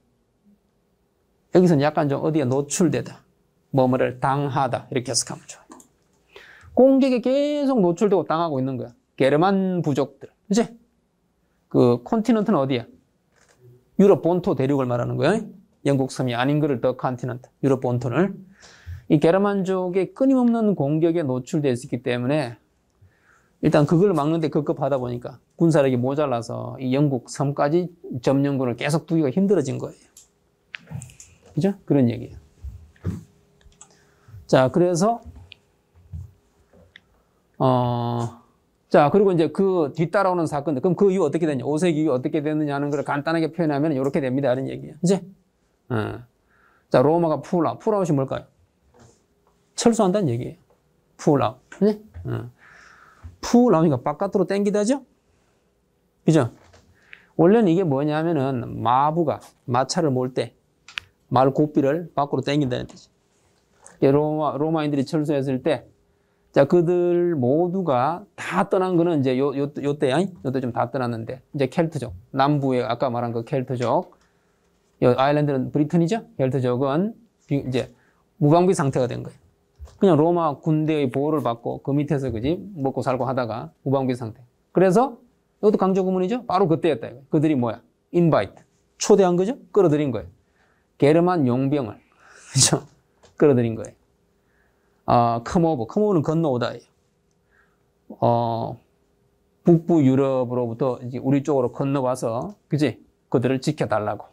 여기서는 약간 좀 어디에 노출되다. 뭐뭐를 당하다. 이렇게 해석하면 좋아요. 공격에 계속 노출되고 당하고 있는 거야. 게르만 부족들. 그치? 그 continent는 어디야? 유럽 본토 대륙을 말하는 거야. 영국 섬이 아닌 거를 the continent. 유럽 본토를. 이 게르만족의 끊임없는 공격에 노출되어 있기 때문에 일단 그걸 막는데 급급하다 보니까 군사력이 모자라서 이 영국 섬까지 점령군을 계속 두기가 힘들어진 거예요. 그죠? 그런 얘기예요. 자, 그래서 어 자, 그리고 이제 그 뒤따라오는 사건들. 그럼 그 이후 어떻게 되냐? 5세기 이후 어떻게 됐느냐 하는 걸 간단하게 표현하면 이렇게 됩니다. 이런 얘기예요. 이제. 어. 자, 로마가 pull out. pull out이 뭘까요? 철수한다는 얘기예요. pull out. 어. pull out이니까 바깥으로 땡기다죠? 그죠? 원래는 이게 뭐냐면은 마부가 마차를 몰 때 말 고삐를 밖으로 땡긴다는 뜻이. 로마, 로마인들이 철수했을 때 자, 그들 모두가 다 떠난 거는 이제 요, 요, 요 때야. 요때 좀 다 떠났는데. 이제 켈트족. 남부에 아까 말한 그 켈트족. 요 island는 브리튼이죠? 켈트족은 이제 무방비 상태가 된 거예요. 그냥 로마 군대의 보호를 받고 그 밑에서 그지 먹고 살고 하다가 무방비 상태. 그래서 이것도 강조 구문이죠? 바로 그때였다. 그들이 뭐야? invite. 초대한 거죠? 끌어들인 거예요. 게르만 용병을. 그죠? 끌어들인 거예요. 어, come over, come over는 건너오다. 어, 북부 유럽으로부터 이제 우리 쪽으로 건너와서, 그지? 그들을 지켜달라고.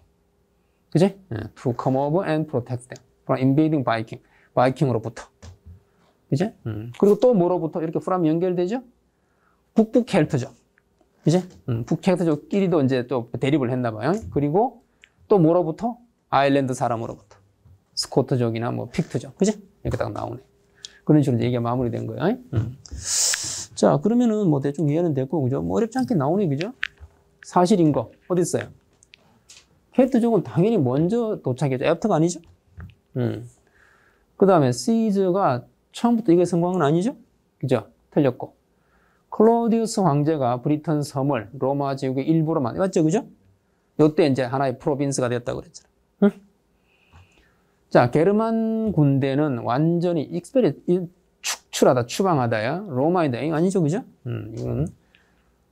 그지? To come over and protect them from invading Viking. 바이킹으로부터. 그지? 음. 그리고 또 뭐로부터 이렇게 from 연결되죠? 북부 켈트족. 그지? 음, 북켈트족끼리도 이제 또 대립을 했나 봐요. 그리고 또 뭐로부터? 아일랜드 사람으로부터. 스코트족이나 뭐 픽트족. 그지? 이렇게 딱 나오네. 그런 식으로 얘기가 마무리된 거예요. 음. 자, 그러면은 뭐 대충 이해는 됐고, 그죠? 뭐 어렵지 않게 나오네, 그죠? 사실인 거. 어디 있어요? 켈트족은 당연히 먼저 도착했죠. after가 아니죠? 음. 그 다음에 시저가 처음부터 이게 성공은 아니죠? 그죠? 틀렸고. 클로디우스 황제가 브리튼 섬을 로마 제국의 일부로 만 맞죠? 그죠? 요때 이제 하나의 province가 됐다고 그랬잖아. 응? 자, 게르만 군대는 완전히 expel이, 축출하다, 추방하다야. 로마인들, 아니죠? 그죠? 음, 이건,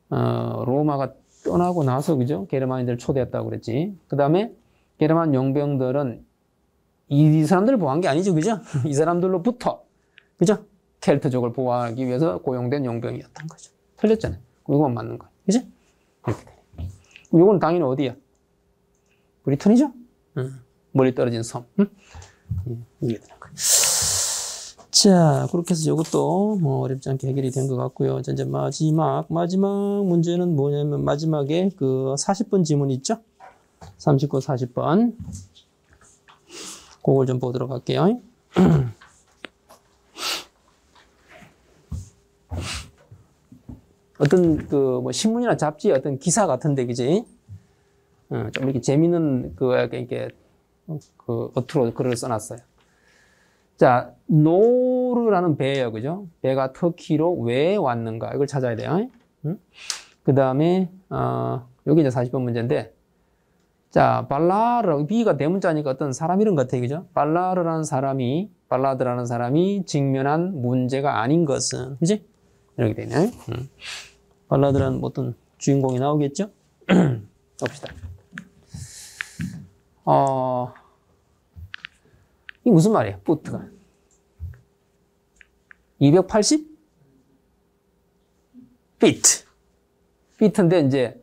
어, 로마가 떠나고 나서, 그죠? 게르만인들 초대했다고 그랬지. 그 다음에 게르만 용병들은 이, 이 사람들을 보호한 게 아니죠. 그죠? 이 사람들로부터, 그죠? 켈트족을 보호하기 위해서 고용된 용병이었던 거죠. 틀렸잖아요. 이건 맞는 거예요. 그지? 이렇게 되네. 이건 당연히 어디야? 브리턴이죠? 응. 멀리 떨어진 섬. 응? 이게 되는 거예요. 자, 그렇게 해서 이것도 뭐 어렵지 않게 해결이 된 것 같고요. 자, 이제 마지막, 마지막 문제는 뭐냐면 마지막에 그 40번 지문 있죠? 39, 40번. 그걸 좀 보도록 할게요. 어떤 그 뭐 신문이나 잡지 어떤 기사 같은데 그지? 어, 좀 이렇게 재밌는 그 이렇게 그 어투로 글을 써놨어요. 자, 노르라는 배예요, 그죠? 배가 터키로 왜 왔는가 이걸 찾아야 돼요. 응? 그 다음에 어, 여기 이제 40번 문제인데, 자, 발라르 B가 대문자니까 어떤 사람 이름 같아요, 그죠? 발라르라는 사람이 발라드라는 사람이 직면한 문제가 아닌 것은, 그지? 이렇게 되네. 음. 발라드라는 어떤 주인공이 나오겠죠? 봅시다. 어, 이 무슨 말이에요? 부트가. 280? 피트. 피트인데 이제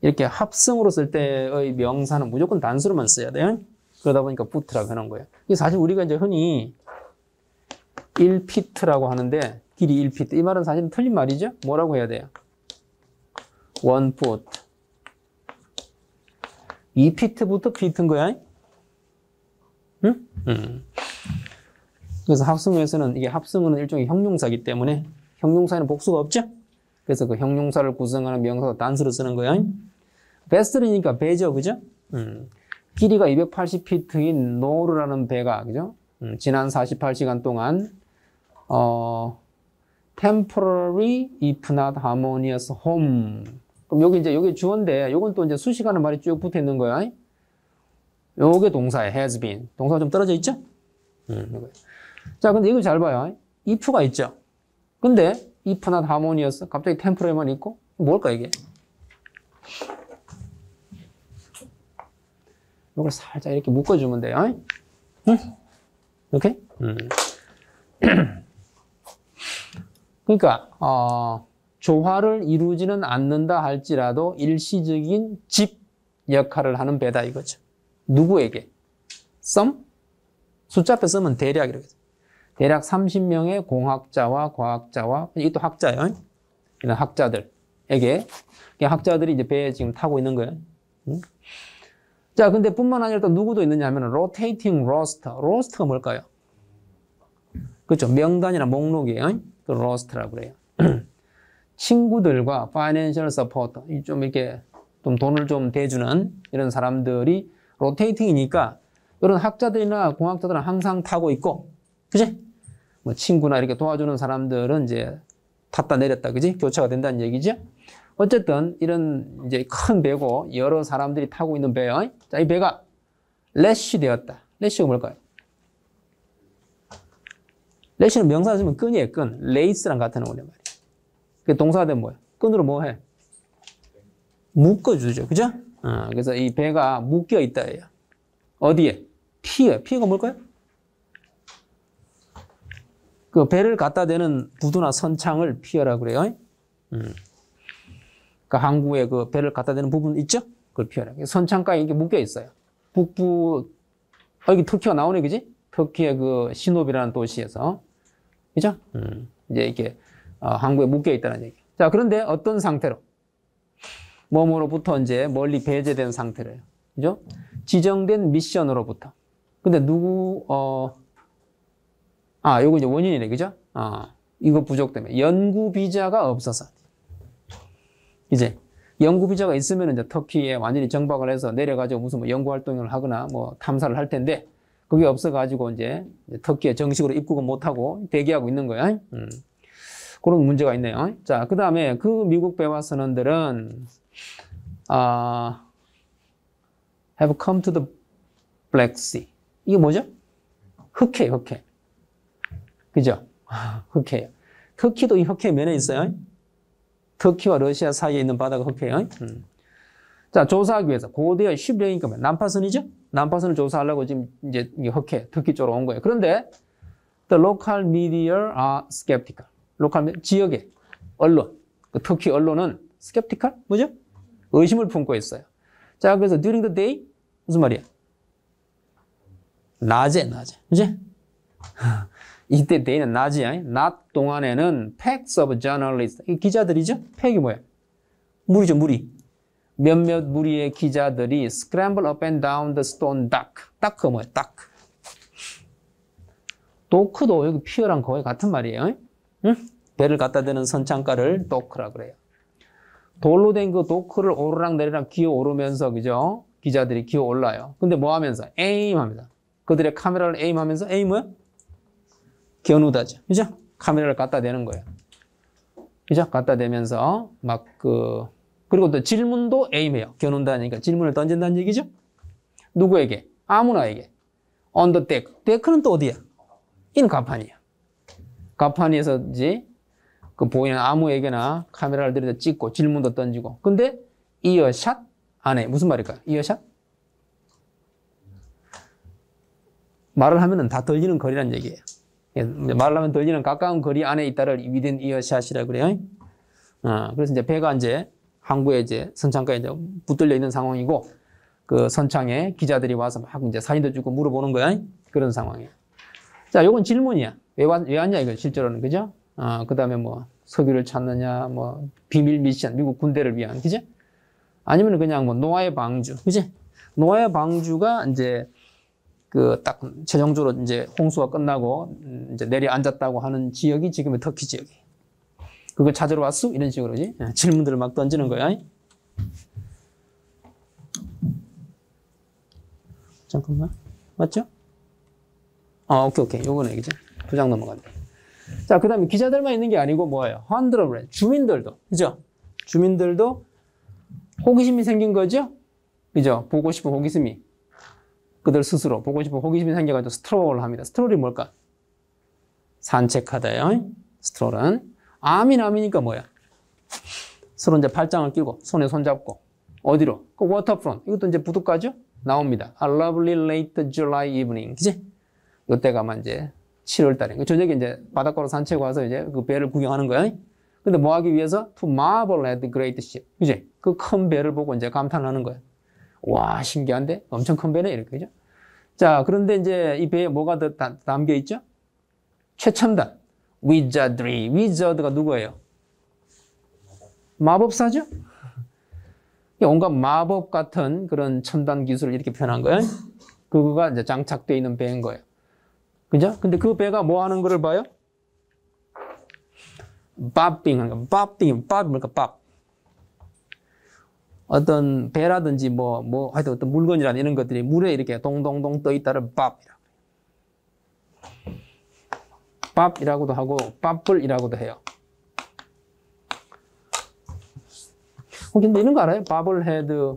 이렇게 합성으로 쓸 때의 명사는 무조건 단수로만 써야 돼요. 그러다 보니까 부트라고 하는 거예요. 사실 우리가 이제 흔히 1피트라고 하는데 길이 1피트. 이 말은 사실 틀린 말이죠? 뭐라고 해야 돼요? 1foot. 2피트부터 피트인 거야? 응? 응. 그래서 합성에서는 이게 합성어는 일종의 형용사이기 때문에 형용사에는 복수가 없죠? 그래서 그 형용사를 구성하는 명사가 단수로 쓰는 거야. 베스트리니까 배죠, 그죠? 음. 길이가 280피트인 노르라는 배가, 그죠? 음, 지난 48시간 동안, 어, temporary if not harmonious home. 그럼 여기 이제 여기 주어인데 요건 또 이제 수식하는 말이 쭉 붙어 있는 거야. 요게 동사에 has been. 동사가 좀 떨어져 있죠? 음, 자, 근데 이거 잘 봐요. if가 있죠? 근데 if not harmonious 갑자기 temporary만 있고 뭘까 이게? 이걸 살짝 이렇게 묶어주면 돼요. 응? 이렇게? 음. 그러니까 어, 조화를 이루지는 않는다 할지라도 일시적인 집 역할을 하는 배다 이거죠. 누구에게? 썸? 숫자 앞에 쓰면 대략 이렇게. 대략 30명의 공학자와 과학자와 이것도 학자예요. 이런 학자들에게 학자들이 이제 배에 지금 타고 있는 거예요. 응? 자, 근데 뿐만 아니라 또 누구도 있느냐 하면 rotating roster. roster가 뭘까요? 그렇죠. 명단이나 목록이에요. 그 로스트라고 그래요. 친구들과 파이낸셜 서포터, 좀 이렇게 좀 돈을 좀 대주는 이런 사람들이 로테이팅이니까 이런 학자들이나 공학자들은 항상 타고 있고, 그지? 뭐 친구나 이렇게 도와주는 사람들은 이제 탔다 내렸다, 그지? 교체가 된다는 얘기죠. 어쨌든 이런 이제 큰 배고 여러 사람들이 타고 있는 배요. 자, 이 배가 래쉬 되었다. 래쉬가 뭘까요? lash는 명사 쓰면 끈이에요, 끈. lace랑 같은 원래 말이에요. 그 동사가 되면 뭐예요? 끈으로 뭐 해? 묶어주죠. 그죠? 어, 그래서 이 배가 묶여 있다 예요. 어디에? 피에. 피가 뭘까요? 그 배를 갖다 대는 부두나 선창을 pier라고 그래요. 음. 그 항구에 그 배를 갖다 대는 부분 있죠? 그걸 pier라. 선창가에 이게 묶여 있어요. 북부, 어, 여기 터키가 나오네, 그지? 터키의 그 시노비라는 도시에서 그죠? 음, 이제 이렇게 어, 항구에 묶여 있다는 얘기. 자, 그런데 어떤 상태로? 몸으로부터 이제 멀리 배제된 상태래요. 그죠? 지정된 미션으로부터. 근데 누구, 어, 아, 요거 이제 원인이네. 그죠? 아, 이거 부족 때문에. 연구 비자가 없어서. 이제, 연구 비자가 있으면 이제 터키에 완전히 정박을 해서 내려가지고 무슨 뭐 연구 활동을 하거나 뭐 탐사를 할 텐데, 그게 없어가지고 이제 터키에 정식으로 입국은 못하고 대기하고 있는 거야. 음. 그런 문제가 있네요. 자, 그 다음에 그 미국 배와 선원들은, 아, have come to the Black Sea. 이게 뭐죠? 흑해, 흑해. 그죠? 흑해요. 터키도 이 흑해 면에 있어요. 터키와 러시아 사이에 있는 바다가 흑해요. 음. 자, 조사하기 위해서 고대의 쉽령이니까 난파선이죠? 난파선을 조사하려고 지금 이제 흑해, 터키 쪽으로 온 거예요. 그런데 the local media are skeptical. 로컬 지역의 언론, 그 터키 언론은 skeptical 뭐죠? 의심을 품고 있어요. 자, 그래서 during the day 무슨 말이야? 낮에, 낮에. 그지? 이때 day는 낮이야. 낮 동안에는 packs of journalists. 이 기자들이죠? 팩이 뭐야? 무리죠, 무리. 몇몇 무리의 기자들이 scramble up and down the stone dock. dock 뭐야? dock. 도크도 여기 pier랑 거의 같은 말이에요. 응? 배를 갖다 대는 선창가를 도크라 그래요. 돌로 된 그 도크를 오르락 내리락 기어 오르면서 그죠? 기자들이 기어 올라요. 근데 뭐 하면서? aim 합니다. 그들의 카메라를 aim 하면서 aim 뭐야? 겨누다죠. 그죠? 카메라를 갖다 대는 거예요. 그죠? 갖다 대면서 막 그, 그리고 또 질문도 에임해요. 겨눈다니까 질문을 던진다는 얘기죠? 누구에게? 아무나에게. the deck. 데크는 또 어디야? 인 가판이야. 가판 위에서 이제 그 보이는 아무에게나 카메라를 들여다 찍고 질문도 던지고. 근데 이어샷 안에 무슨 말일까요? 이어샷? 말을 하면은 다 들리는 거리란 얘기예요. 예, 말을 하면 들리는 가까운 거리 안에 있다를 위든 이어샷이라 그래요. 어, 그래서 이제 배가 이제 항구에 이제 선창가에 이제 붙들려 있는 상황이고 그 선창에 기자들이 와서 막 이제 사진도 찍고 물어보는 거야. 그런 상황이에요. 자, 요건 질문이야. 왜, 왔, 왜 왔냐, 이거 실제로는. 그죠? 어, 그 다음에 뭐, 석유를 찾느냐, 뭐, 비밀 미션, 미국 군대를 위한, 그죠? 아니면 그냥 뭐, 노아의 방주, 그지? 노아의 방주가 이제, 그, 딱, 최종적으로 이제 홍수가 끝나고, 음, 이제 내려앉았다고 하는 지역이 지금의 터키 지역이. 그걸 찾으러 왔어? 이런 식으로지. 예, 질문들을 막 던지는 거야. 잠깐만. 맞죠? 아, 오케이, 오케이. 요거는 얘기죠. 두 장 넘어간다. 자, 그 다음에 기자들만 있는 게 아니고 뭐예요? 헌드러블 주민들도. 그죠? 주민들도 호기심이 생긴 거죠? 그죠? 보고 싶은 호기심이. 그들 스스로 보고 싶은 호기심이 생겨가지고 stroll을 합니다. stroll이 뭘까? 산책하다요. stroll은. arm in arm이니까 뭐야? 서로 이제 팔짱을 끼고 손에 손잡고 어디로? 그 waterfront. 이것도 이제 부둣가죠? 나옵니다. A lovely late July evening. 그지? 이때 가면 이제 7월 달에. 그 저녁에 이제 바닷가로 산책 와서 이제 그 배를 구경하는 거야. 근데 뭐 하기 위해서? To marvel at the great ship. 그지? 그 큰 배를 보고 이제 감탄을 하는 거야. 와, 신기한데? 엄청 큰 배네? 이렇게. 그죠? 자, 그런데 이제 이 배에 뭐가 더 담겨 있죠? 최첨단. wizardry. wizard가 누구예요? 마법사죠? 온갖 마법 같은 그런 첨단 기술을 이렇게 표현한 거예요. 그거가 이제 장착되어 있는 배인 거예요. 그죠? 근데 그 배가 뭐 하는 거를 봐요? bobbing 하는 거. Bobbing, bob, 뭐까 bob. 어떤 배라든지 뭐, 뭐, 하여튼 어떤 물건이라는 이런 것들이 물에 이렇게 동동동 떠 있다를 bob이라고. Bob이라고도 하고, bobble이라고도 해요. 어, 근데 이런 거 알아요? bobble head.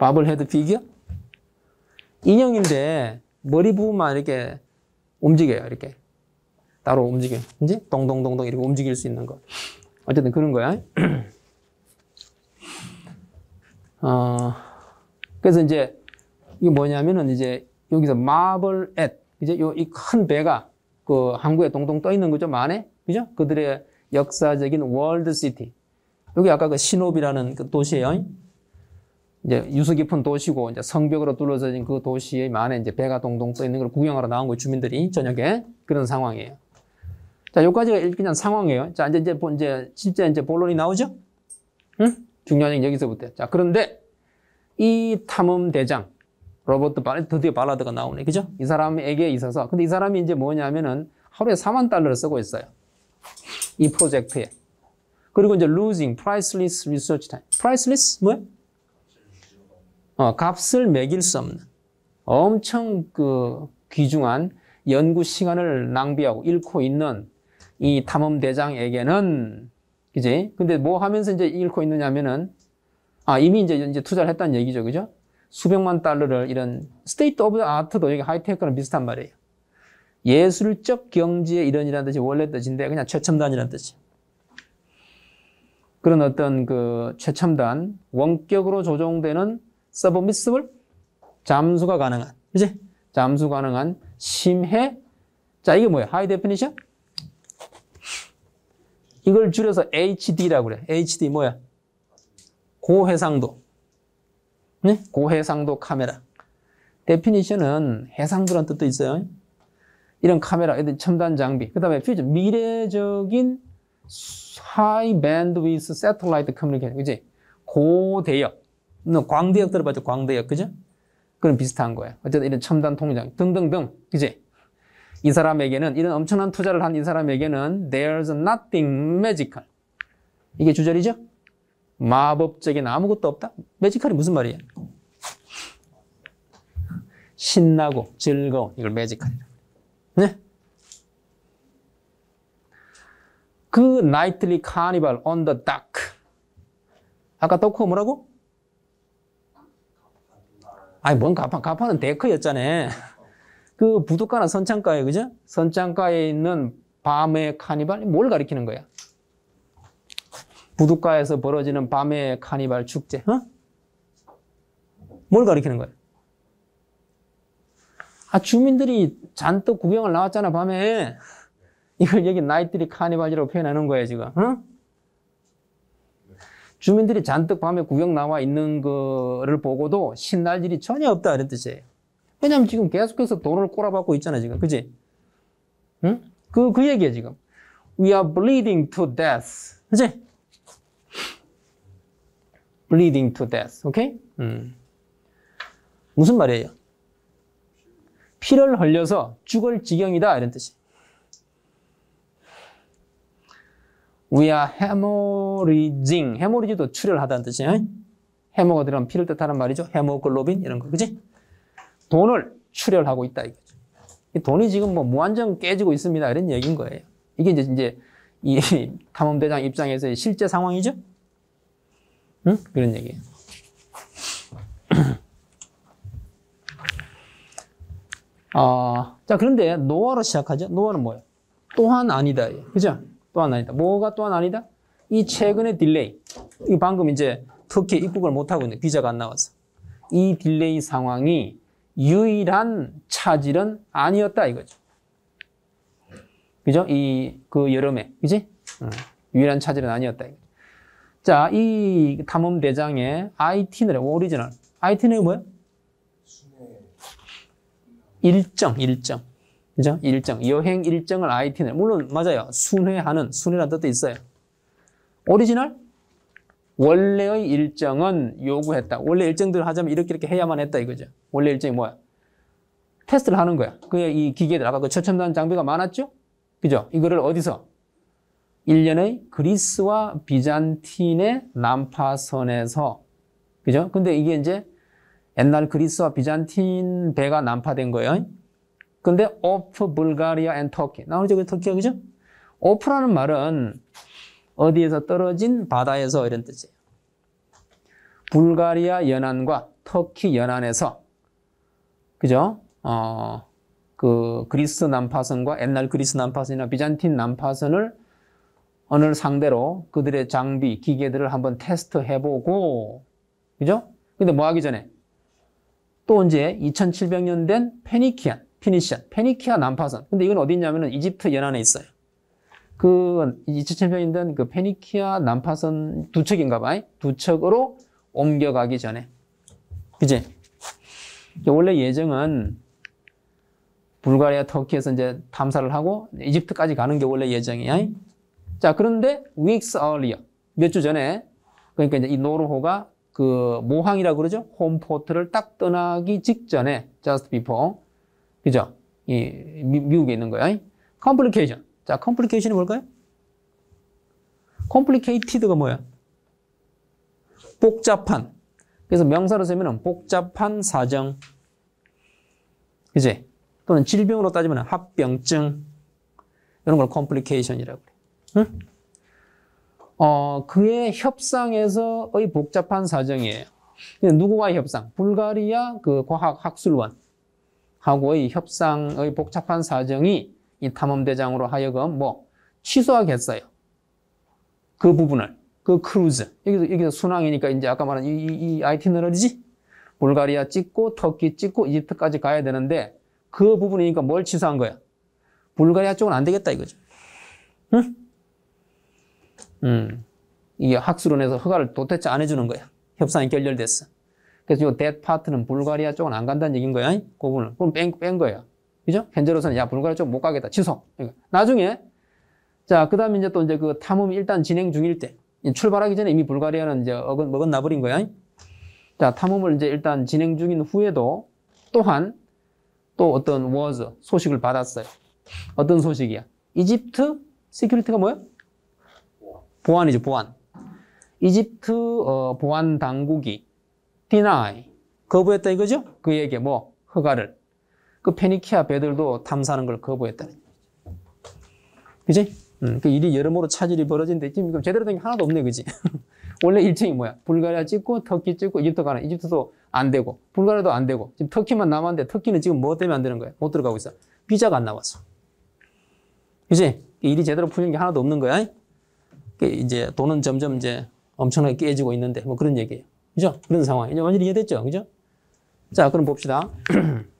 bobble head figure? 인형인데 머리 부분만 이렇게 움직여요. 이렇게. 따로 움직여. 이제 동동동동 이렇게 움직일 수 있는 거. 어쨌든 그런 거야. 어, 그래서 이제 이게 뭐냐면은 이제 여기서 marvel at 이제 이 큰 배가 그 항구에 동동 떠 있는 거죠. 만에. 그죠? 그들의 역사적인 walled city. 여기 아까 그 시노비라는 그 도시예요. 이제 유수 깊은 도시고 이제 성벽으로 둘러서진 그 도시의 만에 이제 배가 동동 떠 있는 걸 구경하러 나온 거예요. 주민들이 저녁에 그런 상황이에요. 자, 여기까지가 그냥 상황이에요. 자, 이제 이제 이제 실제 이제 본론이 나오죠? 응? 중요한 게 여기서부터. 자, 그런데 이 탐험 대장 로버트 발 드디어 발라드가 나오네. 그죠? 이 사람에게 있어서 근데 이 사람이 이제 뭐냐면은 하루에 4만 달러를 쓰고 있어요. 이 프로젝트에. 그리고 이제 losing priceless research time. priceless 뭐야? 어, 값을 매길 수 없는 엄청 그 귀중한 연구 시간을 낭비하고 잃고 있는 이 탐험 대장에게는 그지? 근데 뭐 하면서 이제 잃고 있느냐면은 아 이미 이제 이제 투자를 했다는 얘기죠, 그죠? 수백만 달러를 이런 state of art도 여기 하이테크랑 비슷한 말이에요. 예술적 경지에 이런 이라는 뜻이 원래 뜻인데 그냥 최첨단이라는 뜻이. 그런 어떤 그 최첨단 원격으로 조종되는 submersible 잠수가 가능한 그지? 잠수 가능한 심해 자 이게 뭐야? high definition? 이걸 줄여서 HD라고 그래. HD 뭐야? 고해상도. 네? 고해상도 카메라. definition은 해상도란 뜻도 있어요. 이런 카메라, 이런 첨단 장비. 그 다음에 퓨전, 미래적인 high bandwidth satellite communication. 그지? 고대역. 광대역 들어봤죠? 광대역. 그죠? 그런 비슷한 거예요. 어쨌든 이런 첨단 통신 등등등. 그지? 이 사람에게는 이런 엄청난 투자를 한 이 사람에게는 there's nothing magical. 이게 주절이죠? 마법적인 아무것도 없다. 매지컬이 무슨 말이에요? 신나고 즐거운 이걸 매지컬이라. 네? 그 carnival on the dock. 아까 덕후 뭐라고? 아니 뭔 가판 가판은 데크였잖아요. 그 부둣가나 선창가에 그죠? 선창가에 있는 밤의 카니발 뭘 가리키는 거야? 부둣가에서 벌어지는 밤의 카니발 축제, 어? 뭘 가리키는 거야? 아 주민들이 잔뜩 구경을 나왔잖아 밤에 이걸 여기 nightly carnival이라고 표현하는 거야 지금, 어? 주민들이 잔뜩 밤에 구경 나와 있는 거를 보고도 신날 일이 전혀 없다 이런 뜻이에요. 왜냐면 지금 계속해서 돈을 꼬라박고 있잖아, 지금. 그지? 응? 그, 그 얘기야, 지금. We are bleeding to death. 그지? bleeding to death. 오케이? 음. 무슨 말이에요? 피를 흘려서 죽을 지경이다. 이런 뜻이. We are hemorrhaging. 헤모리지도 출혈하다는 뜻이에요. 해모가 들어가면 피를 뜻하는 말이죠. 헤모글로빈 이런 거. 그지? 돈을 출혈하고 있다 이거죠. 돈이 지금 뭐 무한정 깨지고 있습니다. 이런 얘기인 거예요. 이게 이제 이제 이 탐험대장 입장에서의 실제 상황이죠. 응? 그런 얘기예요. 아, 자 그런데 nor로 시작하죠. 노아는 뭐예요? 또한 아니다. 그죠? 또한 아니다. 뭐가 또한 아니다? 이 최근의 delay. 이 방금 이제 터키 입국을 못하고 있는 비자가 안 나와서. 이 delay 상황이 유일한 차질은 아니었다 이거죠. 그죠? 이 그 여름에, 그지? 어, 유일한 차질은 아니었다. 이거죠. 자, 이 탐험 대장의 itinerary는 original. Itinerary는 뭐야? 일정, 일정. 그죠? 일정. 여행 일정을 itinerary는 물론 맞아요. 순회하는 순회라는 뜻도 있어요. 오리지널 원래의 일정은 요구했다. 원래 일정들을 하자면 이렇게 이렇게 해야만 했다 이거죠. 원래 일정이 뭐야? 테스트를 하는 거야. 그이 기계들, 아까 그 최첨단 장비가 많았죠? 그죠? 이거를 어디서? 일련의 그리스와 비잔틴의 난파선에서, 그죠? 근데 이게 이제 옛날 그리스와 비잔틴 배가 난파된 거예요. 근데 off Bulgaria and Turkey. 나오죠? 그 터키가, 그죠? off라는 말은 어디에서 떨어진 바다에서 이런 뜻이에요. 불가리아 연안과 터키 연안에서 그죠? 어, 그 그리스 난파선과 옛날 그리스 난파선이나 비잔틴 난파선을 어느 상대로 그들의 장비, 기계들을 한번 테스트 해 보고, 그죠? 근데 뭐 하기 전에 또 언제 2700년 된 Phoenician, Phoenician, 페니키아 난파선. 근데 이건 어디 있냐면은 이집트 연안에 있어요. 그 2700년 된 그 페니키아 난파선 두 척인가 봐요. 두 척으로 옮겨가기 전에 그지? 원래 예정은 불가리아, 터키에서 이제 탐사를 하고 이집트까지 가는 게 원래 예정이야. 자, 그런데 weeks earlier 몇 주 전에 그러니까 이제 이 노르호가 그 모항이라고 그러죠. 홈포트를 딱 떠나기 직전에 just before 그죠? 이 미, 미국에 있는 거야. complication. 자, complication이 뭘까요? complicated가 뭐야? 복잡한. 그래서 명사로 쓰면 복잡한 사정. 그지? 또는 질병으로 따지면 합병증. 이런 걸 complication이라고 그래. 응? 어, 그의 협상에서의 복잡한 사정이에요. 누구와의 협상? 불가리아 그 과학 학술원 하고의 협상의 복잡한 사정이 이 탐험대장으로 하여금 뭐 취소하겠어요. 그 부분을 그 크루즈 여기서 여기서 순항이니까 이제 아까 말한 이, 이, 이 itinerary지 불가리아 찍고 터키 찍고 이집트까지 가야 되는데 그 부분이니까 뭘 취소한 거야? 불가리아 쪽은 안 되겠다 이거죠. 응? 음, 이 학술원에서 허가를 도대체 안 해주는 거야. 협상이 결렬됐어. 그래서 요 that 파트는 불가리아 쪽은 안 간다는 얘기인 거야. 그 부분을. 그럼 뺀, 뺀 거예요. 그죠? 현재로서는 야, 불가리아 쪽 못 가겠다. 취소. 나중에, 자, 그 다음에 이제 또 이제 그 탐험이 일단 진행 중일 때, 출발하기 전에 이미 불가리아는 이제 어긋, 먹은 나버린 거야. 자, 탐험을 이제 일단 진행 중인 후에도 또한 또 어떤 was 소식을 받았어요. 어떤 소식이야? 이집트 security가 뭐야? 보안이죠, 보안. 이집트 어, 보안 당국이 deny 거부했다 이거죠? 그에게 뭐 허가를 그 페니키아 배들도 탐사하는 걸 거부했다. 그지? 음, 그 일이 여러모로 차질이 벌어진데 지금 제대로 된 게 하나도 없네, 그지? 원래 일정이 뭐야? 불가리아 찍고 터키 찍고 이집트 가는 이집트도 안 되고 불가리아도 안 되고 지금 터키만 남았는데 터키는 지금 뭐 때문에 안 되는 거야? 못 들어가고 있어. 비자가 안 나왔어. 그지? 일이 제대로 풀린 게 하나도 없는 거야. 그 이제 돈은 점점 이제 엄청나게 깨지고 있는데 뭐 그런 얘기예요. 그죠? 그런 상황. 이제 완전히 이해됐죠? 그죠? 자, 그럼 봅시다.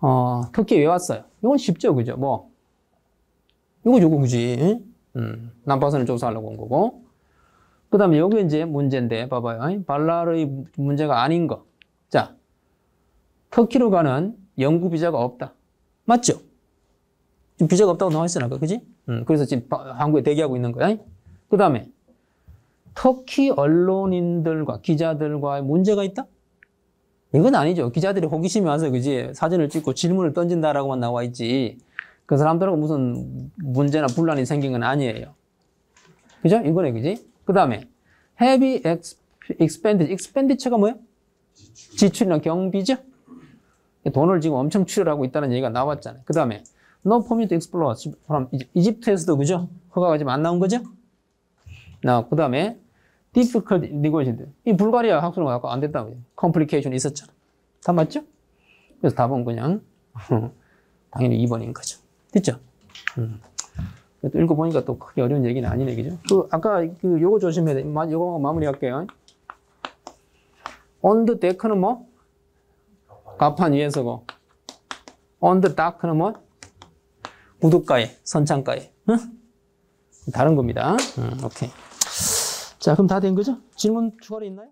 어, 터키 왜 왔어요? 이건 쉽죠, 그죠? 뭐, 이거 요거 그지? 음, 난파선을 조사하려고 온 거고. 그 다음에 여기 이제 문제인데, 봐봐요. 발랄의 문제가 아닌 거. 자, 터키로 가는 영구 비자가 없다. 맞죠? 지금 비자가 없다고 나와 있어, 아까, 그지? 음, 그래서 지금 한국에 대기하고 있는 거야. 그 다음에, 터키 언론인들과 기자들과의 문제가 있다? 이건 아니죠. 기자들이 호기심이 와서 그지 사진을 찍고 질문을 던진다라고만 나와 있지. 그 사람들하고 무슨 문제나 분란이 생긴 건 아니에요. 그죠? 이거네, 그지? 그 다음에 heavy expenditure. expenditure가 뭐야? 지출이나 경비죠? 돈을 지금 엄청 출혈하고 있다는 얘기가 나왔잖아요. 그 다음에 no permit explore. 그럼 이집트에서도 그죠? 허가가 지금 안 나온 거죠? 나, 그 다음에 difficult negotiation. 이 불가리아 학술은 아까 안 됐다고. complication 있었잖아. 다 맞죠? 그래서 답은 그냥 당연히 2번인 거죠. 됐죠? 음. 또 읽어보니까 또 크게 어려운 얘기는 아니네, 그죠? 그, 아까 그 요거 조심해야 돼. 요거 마무리 할게요. on the deck는 뭐? 가판 위에서고. on the dock는 뭐? 우두가에, 선창가에. 응? 다른 겁니다. 음, 오케이. 자, 그럼 다 된 거죠? 질문 추가로 있나요?